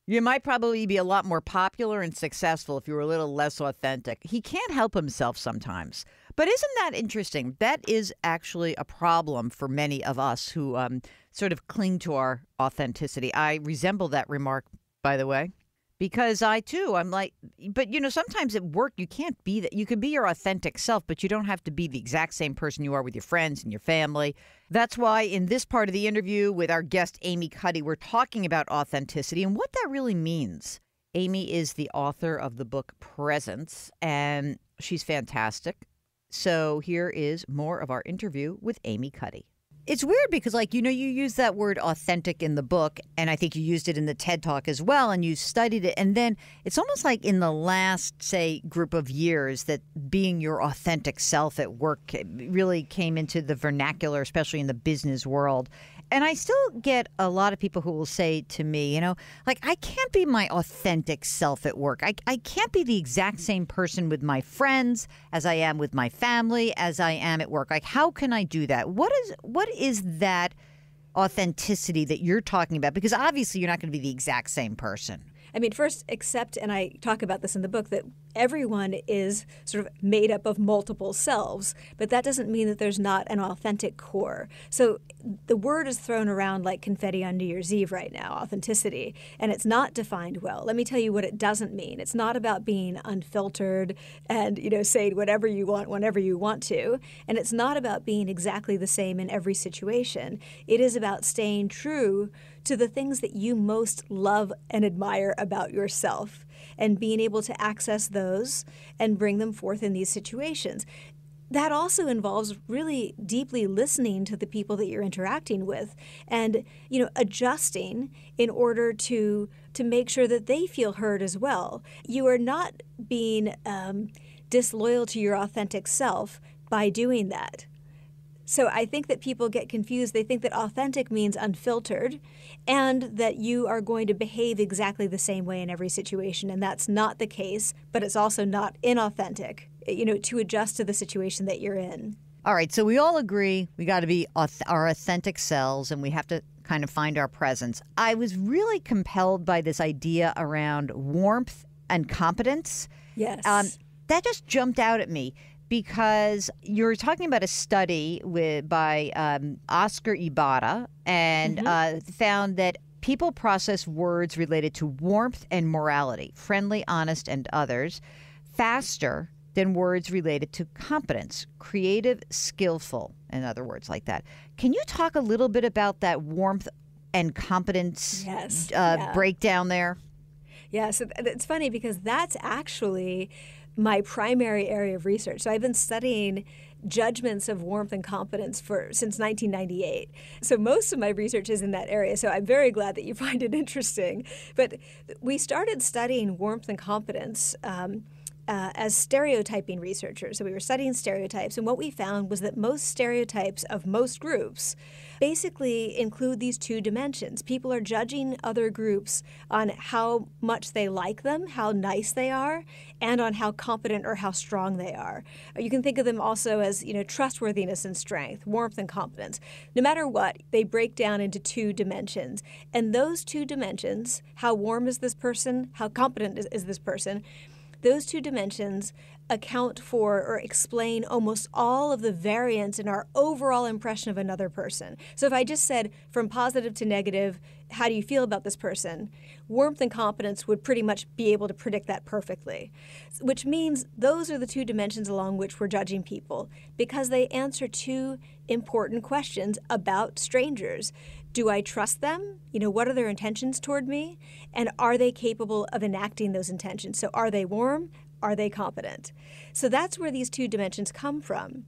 You might probably be a lot more popular and successful if you were a little less authentic. He can't help himself sometimes. But isn't that interesting? That is actually a problem for many of us who um, sort of cling to our authenticity. I resemble that remark, by the way, because I too, I'm like, but you know, sometimes at work you can't be that. You can be your authentic self, but you don't have to be the exact same person you are with your friends and your family. That's why in this part of the interview with our guest, Amy Cuddy, we're talking about authenticity and what that really means. Amy is the author of the book Presence, and she's fantastic. So here is more of our interview with Amy Cuddy. It's weird because, like, you know, you use that word authentic in the book, and I think you used it in the TED Talk as well, and you studied it. And then it's almost like in the last, say, group of years that being your authentic self at work really came into the vernacular, especially in the business world. And I still get a lot of people who will say to me, you know, like, I can't be my authentic self at work. I, I can't be the exact same person with my friends as I am with my family, as I am at work. Like, how can I do that? What is what is that authenticity that you're talking about? Because obviously you're not going to be the exact same person. I mean, first, accept, and I talk about this in the book, that everyone is sort of made up of multiple selves, but that doesn't mean that there's not an authentic core. So the word is thrown around like confetti on New Year's Eve right now, authenticity, and it's not defined well. Let me tell you what it doesn't mean. It's not about being unfiltered and, you know, saying whatever you want whenever you want to, and it's not about being exactly the same in every situation. It is about staying true to the things that you most love and admire about yourself and being able to access those and bring them forth in these situations. That also involves really deeply listening to the people that you're interacting with and you know adjusting in order to to make sure that they feel heard as well. You are not being um, disloyal to your authentic self by doing that. So I think that people get confused. They think that authentic means unfiltered and that you are going to behave exactly the same way in every situation. And that's not the case, but it's also not inauthentic, you know, to adjust to the situation that you're in. All right, so we all agree we got to be our authentic selves and we have to kind of find our presence. I was really compelled by this idea around warmth and competence. Yes. Um, that just jumped out at me because you're talking about a study with by um, Oscar Ybarra and mm-hmm. uh, found that people process words related to warmth and morality, friendly, honest, and others, faster than words related to competence, creative, skillful, in other words, like that. Can you talk a little bit about that warmth and competence yes. uh, yeah. breakdown there? Yeah, so it's funny because that's actually my primary area of research. So I've been studying judgments of warmth and competence for since 1998. So most of my research is in that area. So I'm very glad that you *laughs* find it interesting. But we started studying warmth and competence. Um, uh, as stereotyping researchers. So we were studying stereotypes, and what we found was that most stereotypes of most groups basically include these two dimensions. People are judging other groups on how much they like them, how nice they are, and on how competent or how strong they are. You can think of them also as, you know, trustworthiness and strength, warmth and competence. No matter what, they break down into two dimensions. And those two dimensions, how warm is this person, how competent is, is this person, those two dimensions account for or explain almost all of the variance in our overall impression of another person. So if I just said from positive to negative, how do you feel about this person? Warmth and competence would pretty much be able to predict that perfectly. Which means those are the two dimensions along which we're judging people because they answer two important questions about strangers. Do I trust them? You know, what are their intentions toward me? And are they capable of enacting those intentions? So, are they warm? Are they competent? So, that's where these two dimensions come from.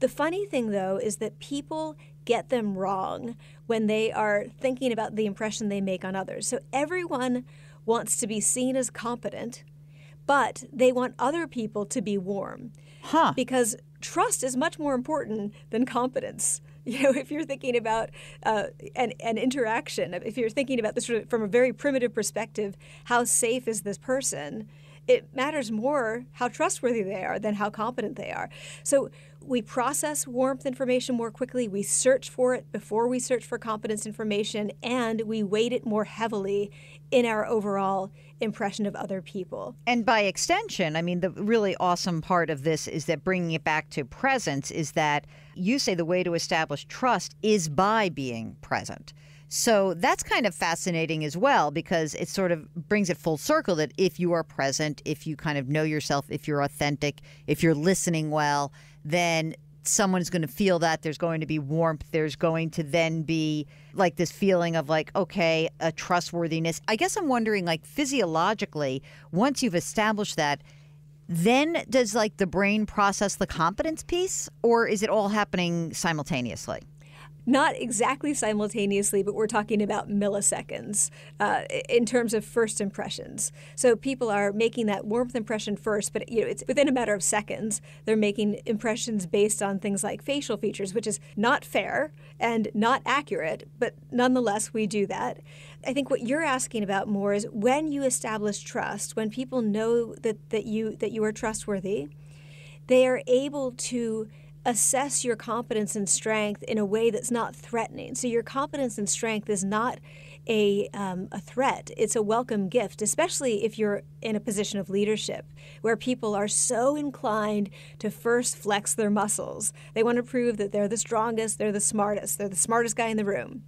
The funny thing, though, is that people get them wrong when they are thinking about the impression they make on others. So, everyone wants to be seen as competent, but they want other people to be warm. Huh. Because trust is much more important than competence. *laughs* You know, if you're thinking about uh, an, an interaction, if you're thinking about this from a very primitive perspective, how safe is this person? It matters more how trustworthy they are than how competent they are. So we process warmth information more quickly, we search for it before we search for competence information, and we weight it more heavily in our overall impression of other people. And by extension, I mean, the really awesome part of this is that bringing it back to presence is that you say the way to establish trust is by being present. So that's kind of fascinating as well because it sort of brings it full circle that if you are present, if you kind of know yourself, if you're authentic, if you're listening well, then someone's going to feel that. There's going to be warmth. There's going to then be like this feeling of like okay a trustworthiness. I guess i'm wondering like physiologically once you've established that then does like the brain process the competence piece or is it all happening simultaneously not exactly simultaneously, but we're talking about milliseconds uh, in terms of first impressions. So people are making that warmth impression first, but you know it's within a matter of seconds. They're making impressions based on things like facial features, which is not fair and not accurate, but nonetheless we do that. I think what you're asking about more is when you establish trust, when people know that, that you that you are trustworthy, they are able to assess your competence and strength in a way that's not threatening. So your competence and strength is not a, um, a threat. It's a welcome gift, especially if you're in a position of leadership where people are so inclined to first flex their muscles. They want to prove that they're the strongest, they're the smartest, they're the smartest guy in the room.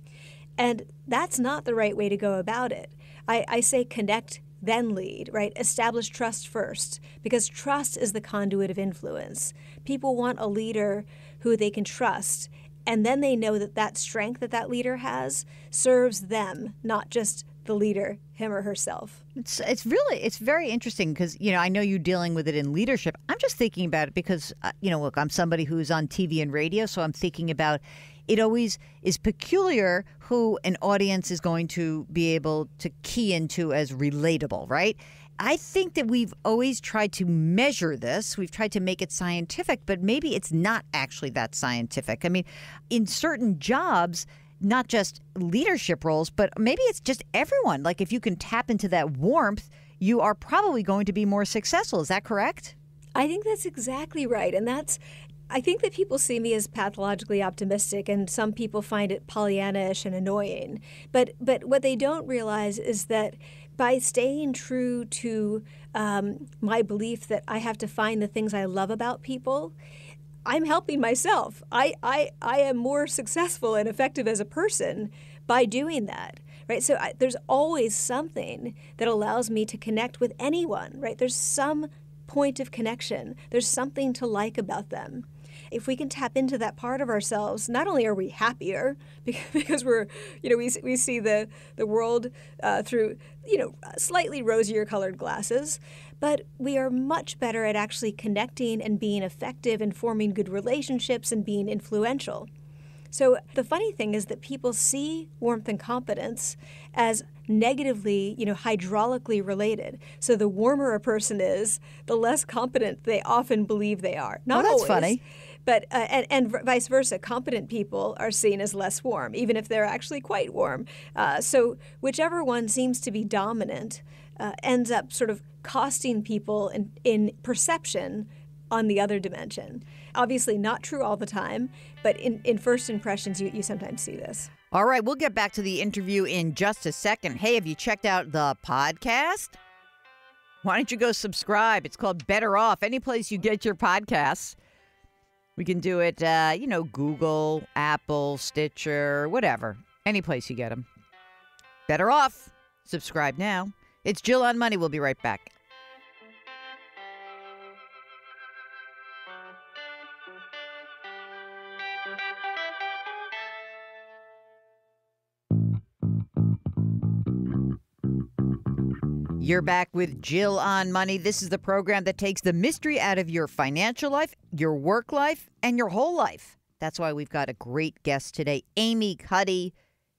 And that's not the right way to go about it. I, I say connect then lead, right? Establish trust first because trust is the conduit of influence. People want a leader who they can trust, and then they know that that strength that that leader has serves them, not just the leader, him or herself. It's it's really it's very interesting because you know I know you're dealing with it in leadership. I'm just thinking about it because uh, you know look I'm somebody who's on TV and radio, so I'm thinking about it always is peculiar who an audience is going to be able to key into as relatable, right? I think that we've always tried to measure this. We've tried to make it scientific, but maybe it's not actually that scientific. I mean, in certain jobs, not just leadership roles, but maybe it's just everyone. Like if you can tap into that warmth, you are probably going to be more successful. Is that correct? I think that's exactly right. And that's I think that people see me as pathologically optimistic, and some people find it Pollyannish and annoying. But but what they don't realize is that by staying true to um, my belief that I have to find the things I love about people, I'm helping myself. I, I, I am more successful and effective as a person by doing that. Right. So I, there's always something that allows me to connect with anyone. Right. There's some point of connection. There's something to like about them if we can tap into that part of ourselves, not only are we happier *laughs* because we're, you know, we, we see the, the world uh, through, you know, slightly rosier colored glasses, but we are much better at actually connecting and being effective and forming good relationships and being influential. So the funny thing is that people see warmth and competence as negatively, you know, hydraulically related. So the warmer a person is, the less competent they often believe they are. Not oh, that's always, funny. But uh, and, and vice versa, competent people are seen as less warm, even if they're actually quite warm. Uh, so whichever one seems to be dominant uh, ends up sort of costing people in, in perception on the other dimension. Obviously, not true all the time, but in, in first impressions, you, you sometimes see this. All right, we'll get back to the interview in just a second. Hey, have you checked out the podcast? Why don't you go subscribe? It's called Better Off. Any place you get your podcasts. We can do it, uh, you know, Google, Apple, Stitcher, whatever. Any place you get them. Better off. Subscribe now. It's Jill on Money. We'll be right back. You're back with Jill on Money. This is the program that takes the mystery out of your financial life, your work life, and your whole life. That's why we've got a great guest today, Amy Cuddy.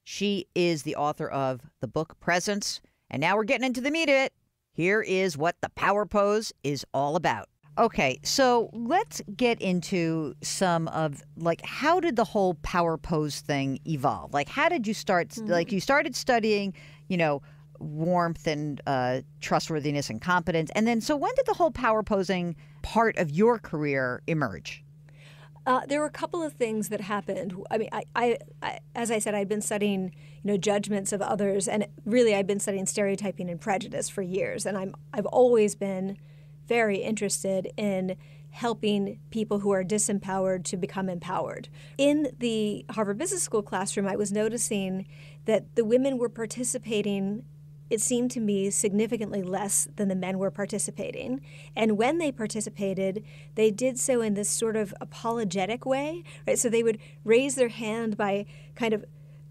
She is the author of the book Presence. And now we're getting into the meat of it. Here is what the power pose is all about. Okay, so let's get into some of like how did the whole power pose thing evolve? Like how did you start mm-hmm. like you started studying, you know, warmth and uh, trustworthiness and competence. And then, so when did the whole power posing part of your career emerge? Uh, there were a couple of things that happened. I mean, I, I, I, as I said, I'd been studying, you know, judgments of others, and really, I'd been studying stereotyping and prejudice for years. And I'm, I've always been very interested in helping people who are disempowered to become empowered. In the Harvard Business School classroom, I was noticing that the women were participating it seemed to me significantly less than the men were participating. And when they participated, they did so in this sort of apologetic way, right? So they would raise their hand by kind of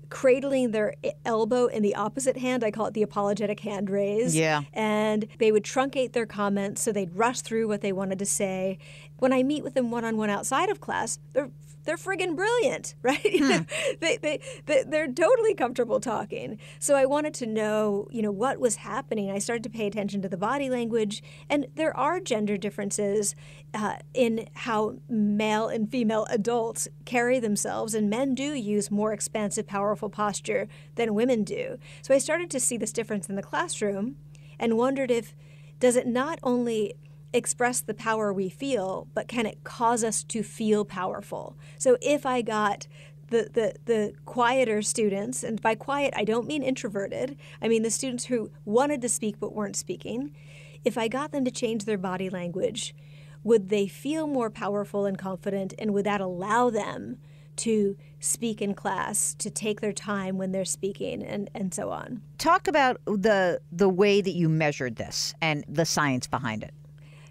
cradling their elbow in the opposite hand. I call it the apologetic hand raise. Yeah. And they would truncate their comments so they'd rush through what they wanted to say. When I meet with them one on one outside of class, they're they're friggin' brilliant, *laughs* right? Hmm. they, they, they, they're totally comfortable talking. So I wanted to know, you know, what was happening. I started to pay attention to the body language, and there are gender differences uh, in how male and female adults carry themselves, and men do use more expansive, powerful posture than women do. So I started to see this difference in the classroom and wondered if does it not only express the power we feel, but can it cause us to feel powerful? So if I got the, the, the quieter students, and by quiet, I don't mean introverted, I mean the students who wanted to speak but weren't speaking, if I got them to change their body language, would they feel more powerful and confident, and would that allow them to speak in class, to take their time when they're speaking, and, and so on? Talk about the the way that you measured this and the science behind it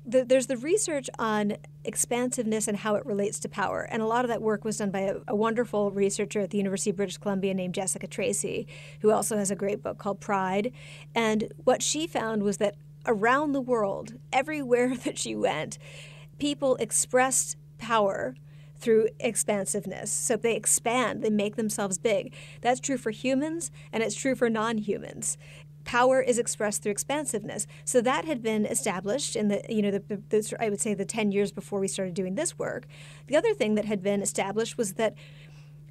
the, there's the research on expansiveness and how it relates to power. And a lot of that work was done by a, a, wonderful researcher at the University of British Columbia named Jessica Tracy, who also has a great book called Pride. And what she found was that around the world, *laughs* everywhere *laughs* that she went, people expressed power through expansiveness. So they expand, they make themselves big. That's true for humans and it's true for non humans power is expressed through expansiveness. So that had been established in the, you know, the, the, I would say the 10 years before we started doing this work. The other thing that had been established was that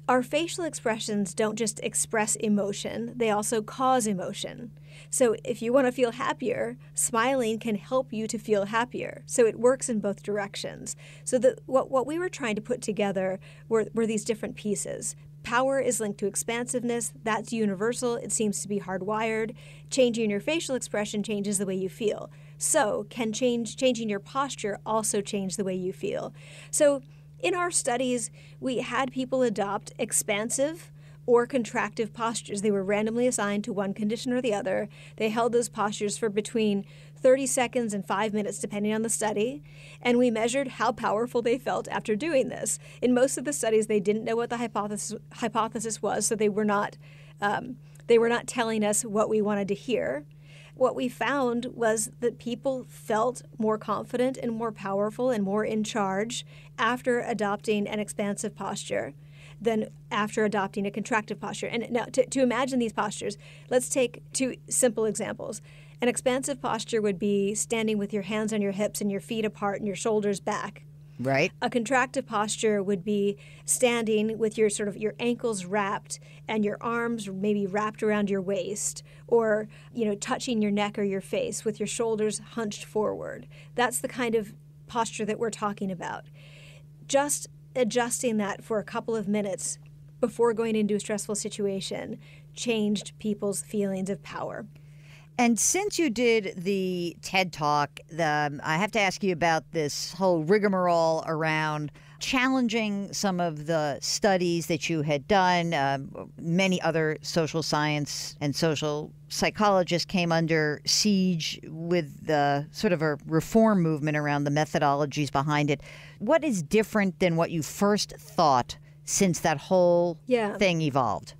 our facial expressions don't just express emotion, they also cause emotion. So if you want to feel happier, smiling can help you to feel happier. So it works in both directions. So the, what, what we were trying to put together were, were these different pieces Power is linked to expansiveness. That's universal. It seems to be hardwired. Changing your facial expression changes the way you feel. So, can change changing your posture also change the way you feel? So, in our studies, we had people adopt expansive or contractive postures. They were randomly assigned to one condition or the other. They held those postures for between 30 seconds and five minutes, depending on the study. And we measured how powerful they felt after doing this. In most of the studies, they didn't know what the hypothesis, hypothesis was, so they were not. Um, they were not telling us what we wanted to hear. What we found was that people felt more confident and more powerful and more in charge after adopting an expansive posture than after adopting a contractive posture. And now, to, to imagine these postures, let's take two simple examples. An expansive posture would be standing with your hands on your hips and your feet apart and your shoulders back. Right. A contractive posture would be standing with your sort of your ankles wrapped and your arms maybe wrapped around your waist or you know touching your neck or your face with your shoulders hunched forward. That's the kind of posture that we're talking about. Just adjusting that for a couple of minutes before going into a stressful situation changed people's feelings of power. And since you did the TED Talk, the, I have to ask you about this whole rigmarole around challenging some of the studies that you had done. Um, many other social science and social psychologists came under siege with the sort of a reform movement around the methodologies behind it. What is different than what you first thought since that whole Yeah. thing evolved?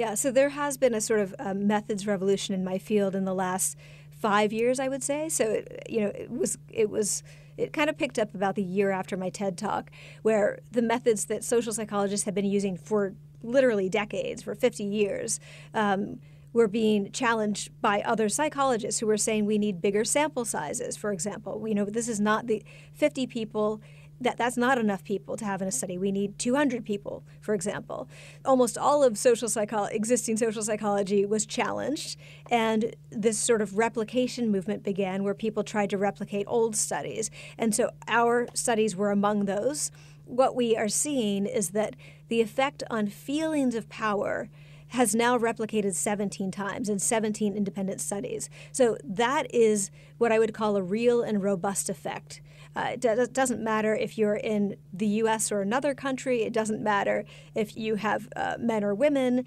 Yeah, so there has been a sort of uh methods revolution in my field in the last five years, I would say. So it, you know, it was it was it kind of picked up about the year after my TED talk, where the methods that social psychologists have been using for literally decades, for 50 years. Um, were being challenged by other psychologists who were saying we need bigger sample sizes. For example, you know this is not the 50 people that that's not enough people to have in a study. We need 200 people, for example. Almost all of social psychology, existing social psychology was challenged, and this sort of replication movement began where people tried to replicate old studies. And so our studies were among those. What we are seeing is that the effect on feelings of power has now replicated 17 times in 17 independent studies. So that is what I would call a real and robust effect. Uh, it do- doesn't matter if you're in the US or another country, it doesn't matter if you have uh, men or women.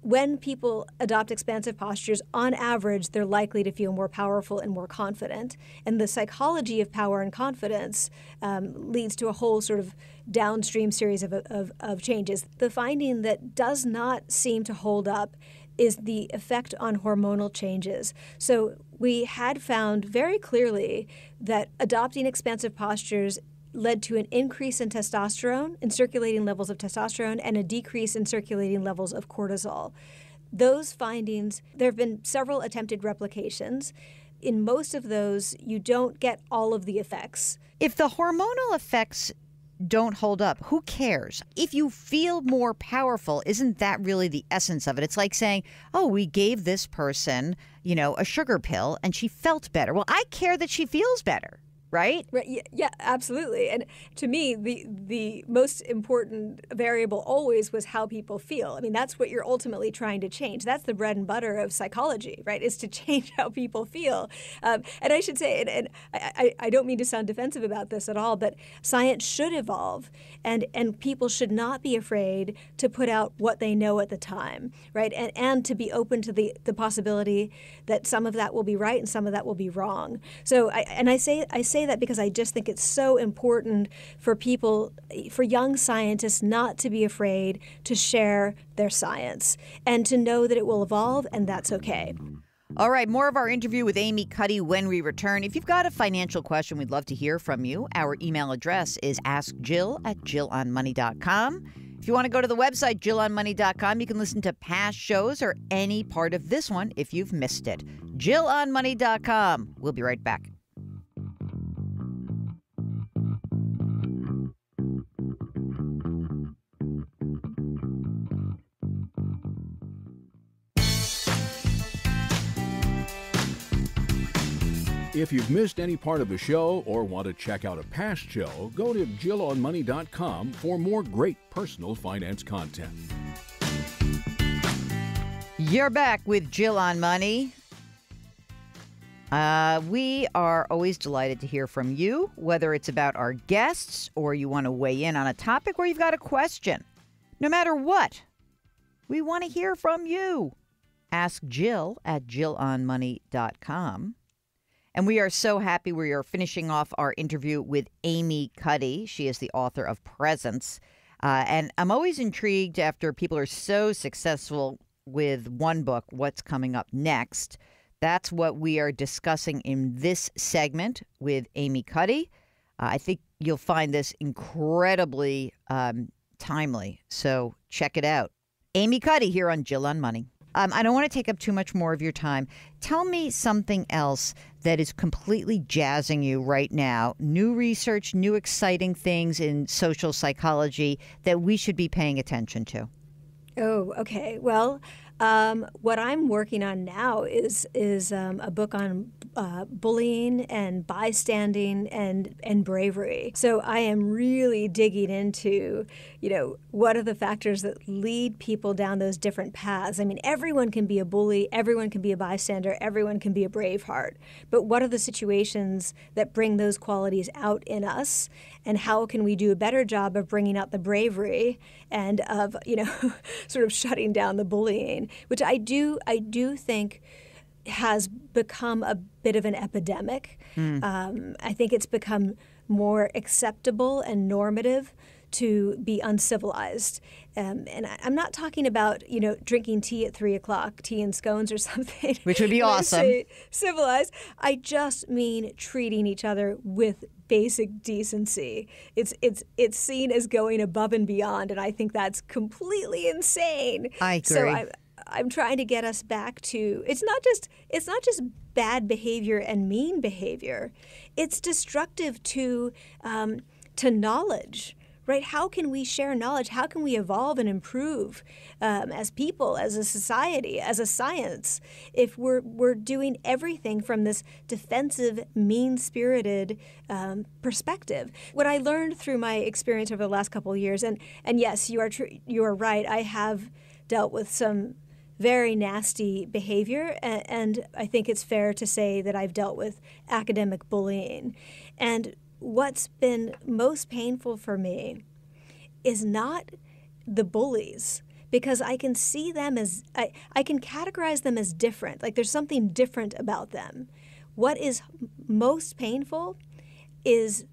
When people adopt expansive postures, on average, they're likely to feel more powerful and more confident. And the psychology of power and confidence um, leads to a whole sort of downstream series of, of, of changes. The finding that does not seem to hold up is the effect on hormonal changes. So we had found very clearly that adopting expansive postures led to an increase in testosterone, in circulating levels of testosterone, and a decrease in circulating levels of cortisol. Those findings, there have been several attempted replications. In most of those, you don't get all of the effects. If the hormonal effects don't hold up, who cares? If you feel more powerful, isn't that really the essence of it? It's like saying, oh, we gave this person, you know, a sugar pill and she felt better. Well, I care that she feels better, right? Right. Yeah, yeah, absolutely. And to me, the the most important variable always was how people feel. I mean, that's what you're ultimately trying to change. That's the bread and butter of psychology, right? Is to *laughs* change how people feel. Um, and I should say, and, and I, I, I don't mean to sound defensive about this at all, but science should evolve, and and people should not be afraid to put out what they know at the time, right? And and to be open to the the possibility that some of that will be right and some of that will be wrong. So I and I say I say that because I just think it's so important for people, for young scientists, not to be afraid to share their science and to know that it will evolve and that's okay. All right, more of our interview with Amy Cuddy when we return. If you've got a financial question, we'd love to hear from you. Our email address is askjill at jillonmoney.com. If you want to go to the website, jillonmoney.com, you can listen to past shows or any part of this one if you've missed it. jillonmoney.com. We'll be right back. If you've missed any part of the show or want to check out a past show, go to JillOnMoney.com for more great personal finance content. You're back with Jill on Money. Uh, we are always delighted to hear from you, whether it's about our guests or you want to weigh in on a topic or you've got a question. No matter what, we want to hear from you. Ask Jill at jillonmoney.com. And we are so happy we are finishing off our interview with Amy Cuddy. She is the author of Presence. Uh, and I'm always intrigued after people are so successful with one book, what's coming up next. That's what we are discussing in this segment with Amy Cuddy. Uh, I think you'll find this incredibly um, timely. So check it out. Amy Cuddy here on Jill on Money. Um, I don't want to take up too much more of your time. Tell me something else that is completely jazzing you right now. New research, new exciting things in social psychology that we should be paying attention to. Oh, okay. Well, um, what I'm working on now is is um, a book on uh, bullying and bystanding and and bravery. So I am really digging into, you know, what are the factors that lead people down those different paths. I mean, everyone can be a bully, everyone can be a bystander, everyone can be a braveheart. But what are the situations that bring those qualities out in us, and how can we do a better job of bringing out the bravery and of you know, *laughs* sort of shutting down the bullying? which I do I do think has become a bit of an epidemic. Mm. Um, I think it's become more acceptable and normative to be uncivilized. Um, and I, am not talking about you know drinking tea at three o'clock, tea and scones or *laughs* something, which would be awesome. civilized. I just mean treating each other with basic decency. It's it's it's seen as going above and beyond, and I think that's completely insane. I agree. So I, I'm trying to get us back to it's not just it's not just bad behavior and mean behavior. It's destructive to um, to knowledge right? How can we share knowledge? How can we evolve and improve um, as people, as a society, as a science, if we're we're doing everything from this defensive, mean-spirited um, perspective? What I learned through my experience over the last couple of years, and and yes, you are tr- you are right. I have dealt with some very nasty behavior. And, and I think it's fair to say that I've dealt with academic bullying. And what's been most painful for me is not the bullies because I can see them as, I, I can categorize them as different. Like there's something different about them. What is most painful is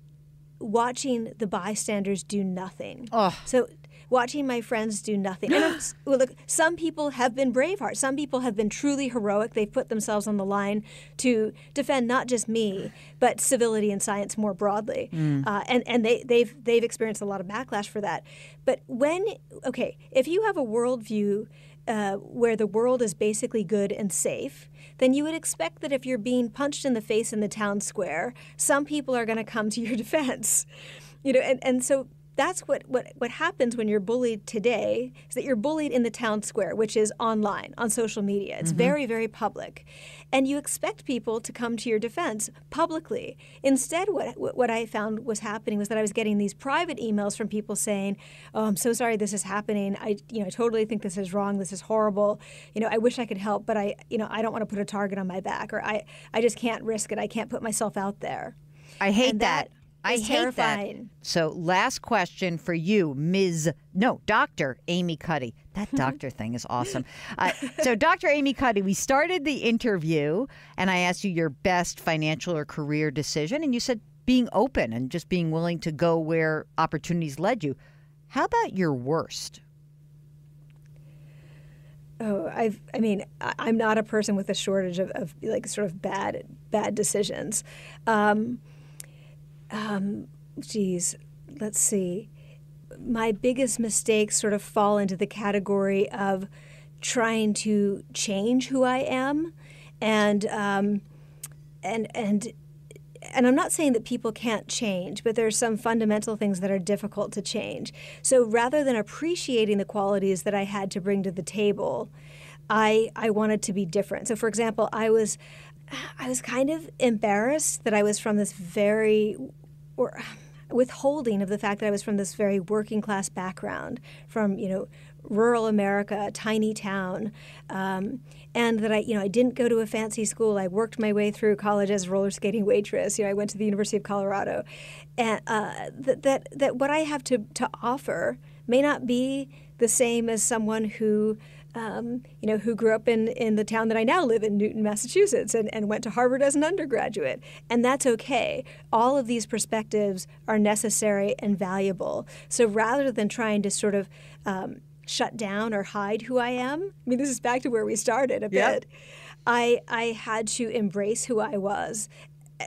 watching the bystanders do nothing. Oh. So watching my friends do nothing. And *gasps* well, look, some people have been bravehearts. Some people have been truly heroic. They've put themselves on the line to defend not just me, but civility and science more broadly. Mm. Uh, and and they, they've they've experienced a lot of backlash for that. But when okay, if you have a worldview uh, where the world is basically good and safe, then you would expect that if you're being punched in the face in the town square, some people are going to come to your *laughs* defense. You know, and, and so that's what, what, what happens when you're bullied today is that you're bullied in the town square, which is online, on social media. It's mm-hmm. very, very public. And you expect people to come to your defense publicly. Instead, what, what I found was happening was that I was getting these private emails from people saying, oh, I'm so sorry this is happening. I, you know, I totally think this is wrong. This is horrible. You know, I wish I could help, but I, you know, I don't want to put a target on my back or I, I just can't risk it. I can't put myself out there. I hate that. that I hate terrifying. that. So, last question for you, Ms. No, Dr. Amy Cuddy. That *laughs* doctor thing is awesome. Uh, so, Dr. Amy Cuddy, we started the interview and I asked you your best financial or career decision, and you said being open and just being willing to go where opportunities led you. How about your worst? Oh, I've. I mean, I'm not a person with a shortage of, of like sort of bad bad decisions. Um, um, geez, let's see. My biggest mistakes sort of fall into the category of trying to change who I am, and um, and and and I'm not saying that people can't change, but there are some fundamental things that are difficult to change. So rather than appreciating the qualities that I had to bring to the table, I I wanted to be different. So for example, I was I was kind of embarrassed that I was from this very or withholding of the fact that I was from this very working class background, from you know rural America, a tiny town, um, and that I, you know, I didn't go to a fancy school. I worked my way through college as a roller skating waitress. You know, I went to the University of Colorado, and uh, that, that that what I have to to offer may not be the same as someone who um, you know, who grew up in, in the town that I now live in, Newton, Massachusetts, and, and went to Harvard as an undergraduate. And that's okay. All of these perspectives are necessary and valuable. So rather than trying to sort of um, shut down or hide who I am, I mean, this is back to where we started a bit. I, I had to embrace who I was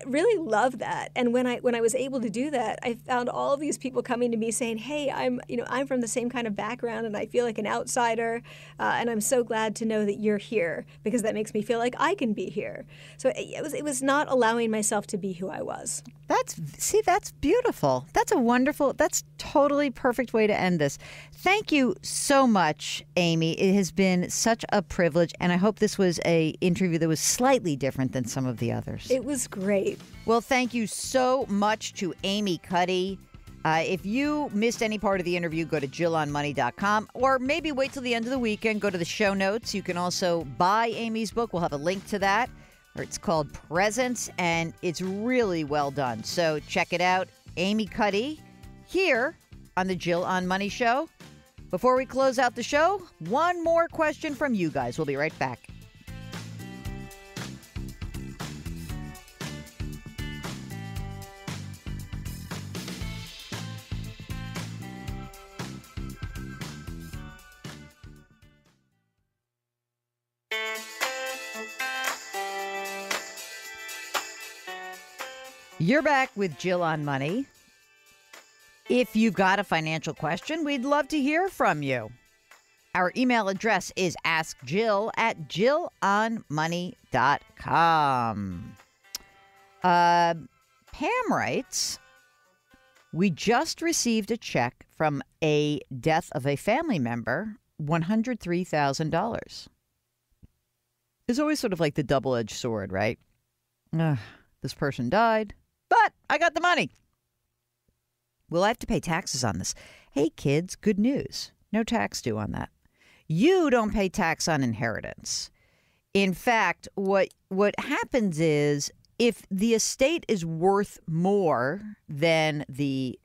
really love that and when i when i was able to do that i found all of these people coming to me saying hey i'm you know i'm from the same kind of background and i feel like an outsider uh, and i'm so glad to know that you're here because that makes me feel like i can be here so it, it was it was not allowing myself to be who i was That's see, that's beautiful. That's a wonderful. That's totally perfect way to end this. Thank you so much, Amy. It has been such a privilege, and I hope this was a interview that was slightly different than some of the others. it was great Well, thank you so much to Amy Cuddy. Uh, if you missed any part of the interview, go to JillOnMoney.com or maybe wait till the end of the weekend. Go to the show notes. You can also buy Amy's book. We'll have a link to that. It's called Presence, and it's really well done. So check it out. Amy Cuddy here on the Jill on Money Show. Before we close out the show, one more question from you guys. We'll be right back. You're back with Jill on Money. If you've got a financial question, we'd love to hear from you. Our email address is askjill at jillonmoney.com. Uh, Pam writes, We just received a check from a death of a family member, $103,000. It's always sort of like the double edged sword, right? This person died, but I got the money. Will I have to pay taxes on this? Hey, kids, good news. No tax due on that. You don't pay tax on inheritance. In fact, what what happens is if the estate is worth more than the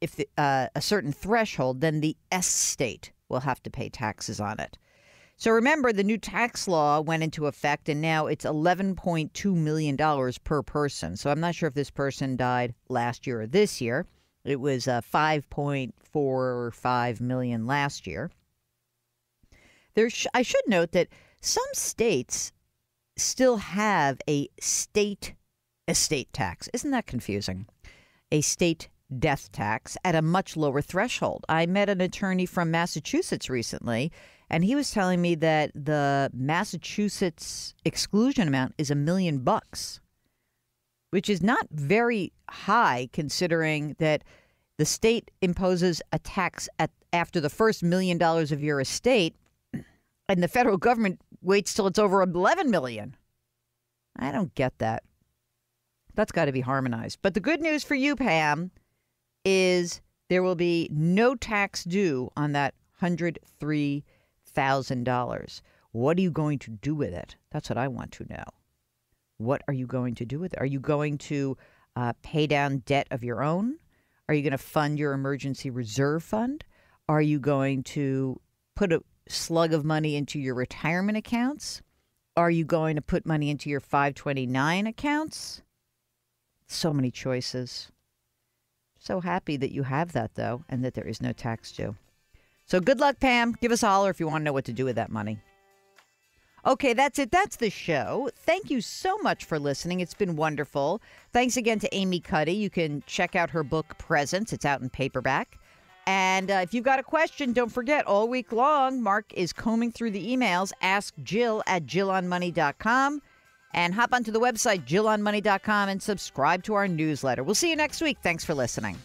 if the, uh, a certain threshold, then the estate will have to pay taxes on it. So remember, the new tax law went into effect, and now it's $11.2 million per person. So I'm not sure if this person died last year or this year. It was uh, 5.45 million last year. There, sh- I should note that some states still have a state estate tax. Isn't that confusing? A state death tax at a much lower threshold. I met an attorney from Massachusetts recently, and he was telling me that the Massachusetts exclusion amount is a million bucks, which is not very high considering that the state imposes a tax at after the first million dollars of your estate and the federal government waits till it's over 11 million. I don't get that. That's got to be harmonized. But the good news for you, Pam, is there will be no tax due on that $103,000. What are you going to do with it? That's what I want to know. What are you going to do with it? Are you going to uh, pay down debt of your own? Are you going to fund your emergency reserve fund? Are you going to put a slug of money into your retirement accounts? Are you going to put money into your 529 accounts? So many choices. So happy that you have that, though, and that there is no tax due. So good luck, Pam. Give us a holler if you want to know what to do with that money. Okay, that's it. That's the show. Thank you so much for listening. It's been wonderful. Thanks again to Amy Cuddy. You can check out her book, Presence. It's out in paperback. And uh, if you've got a question, don't forget all week long, Mark is combing through the emails. Ask Jill at JillOnMoney.com and hop onto the website, JillOnMoney.com, and subscribe to our newsletter. We'll see you next week. Thanks for listening.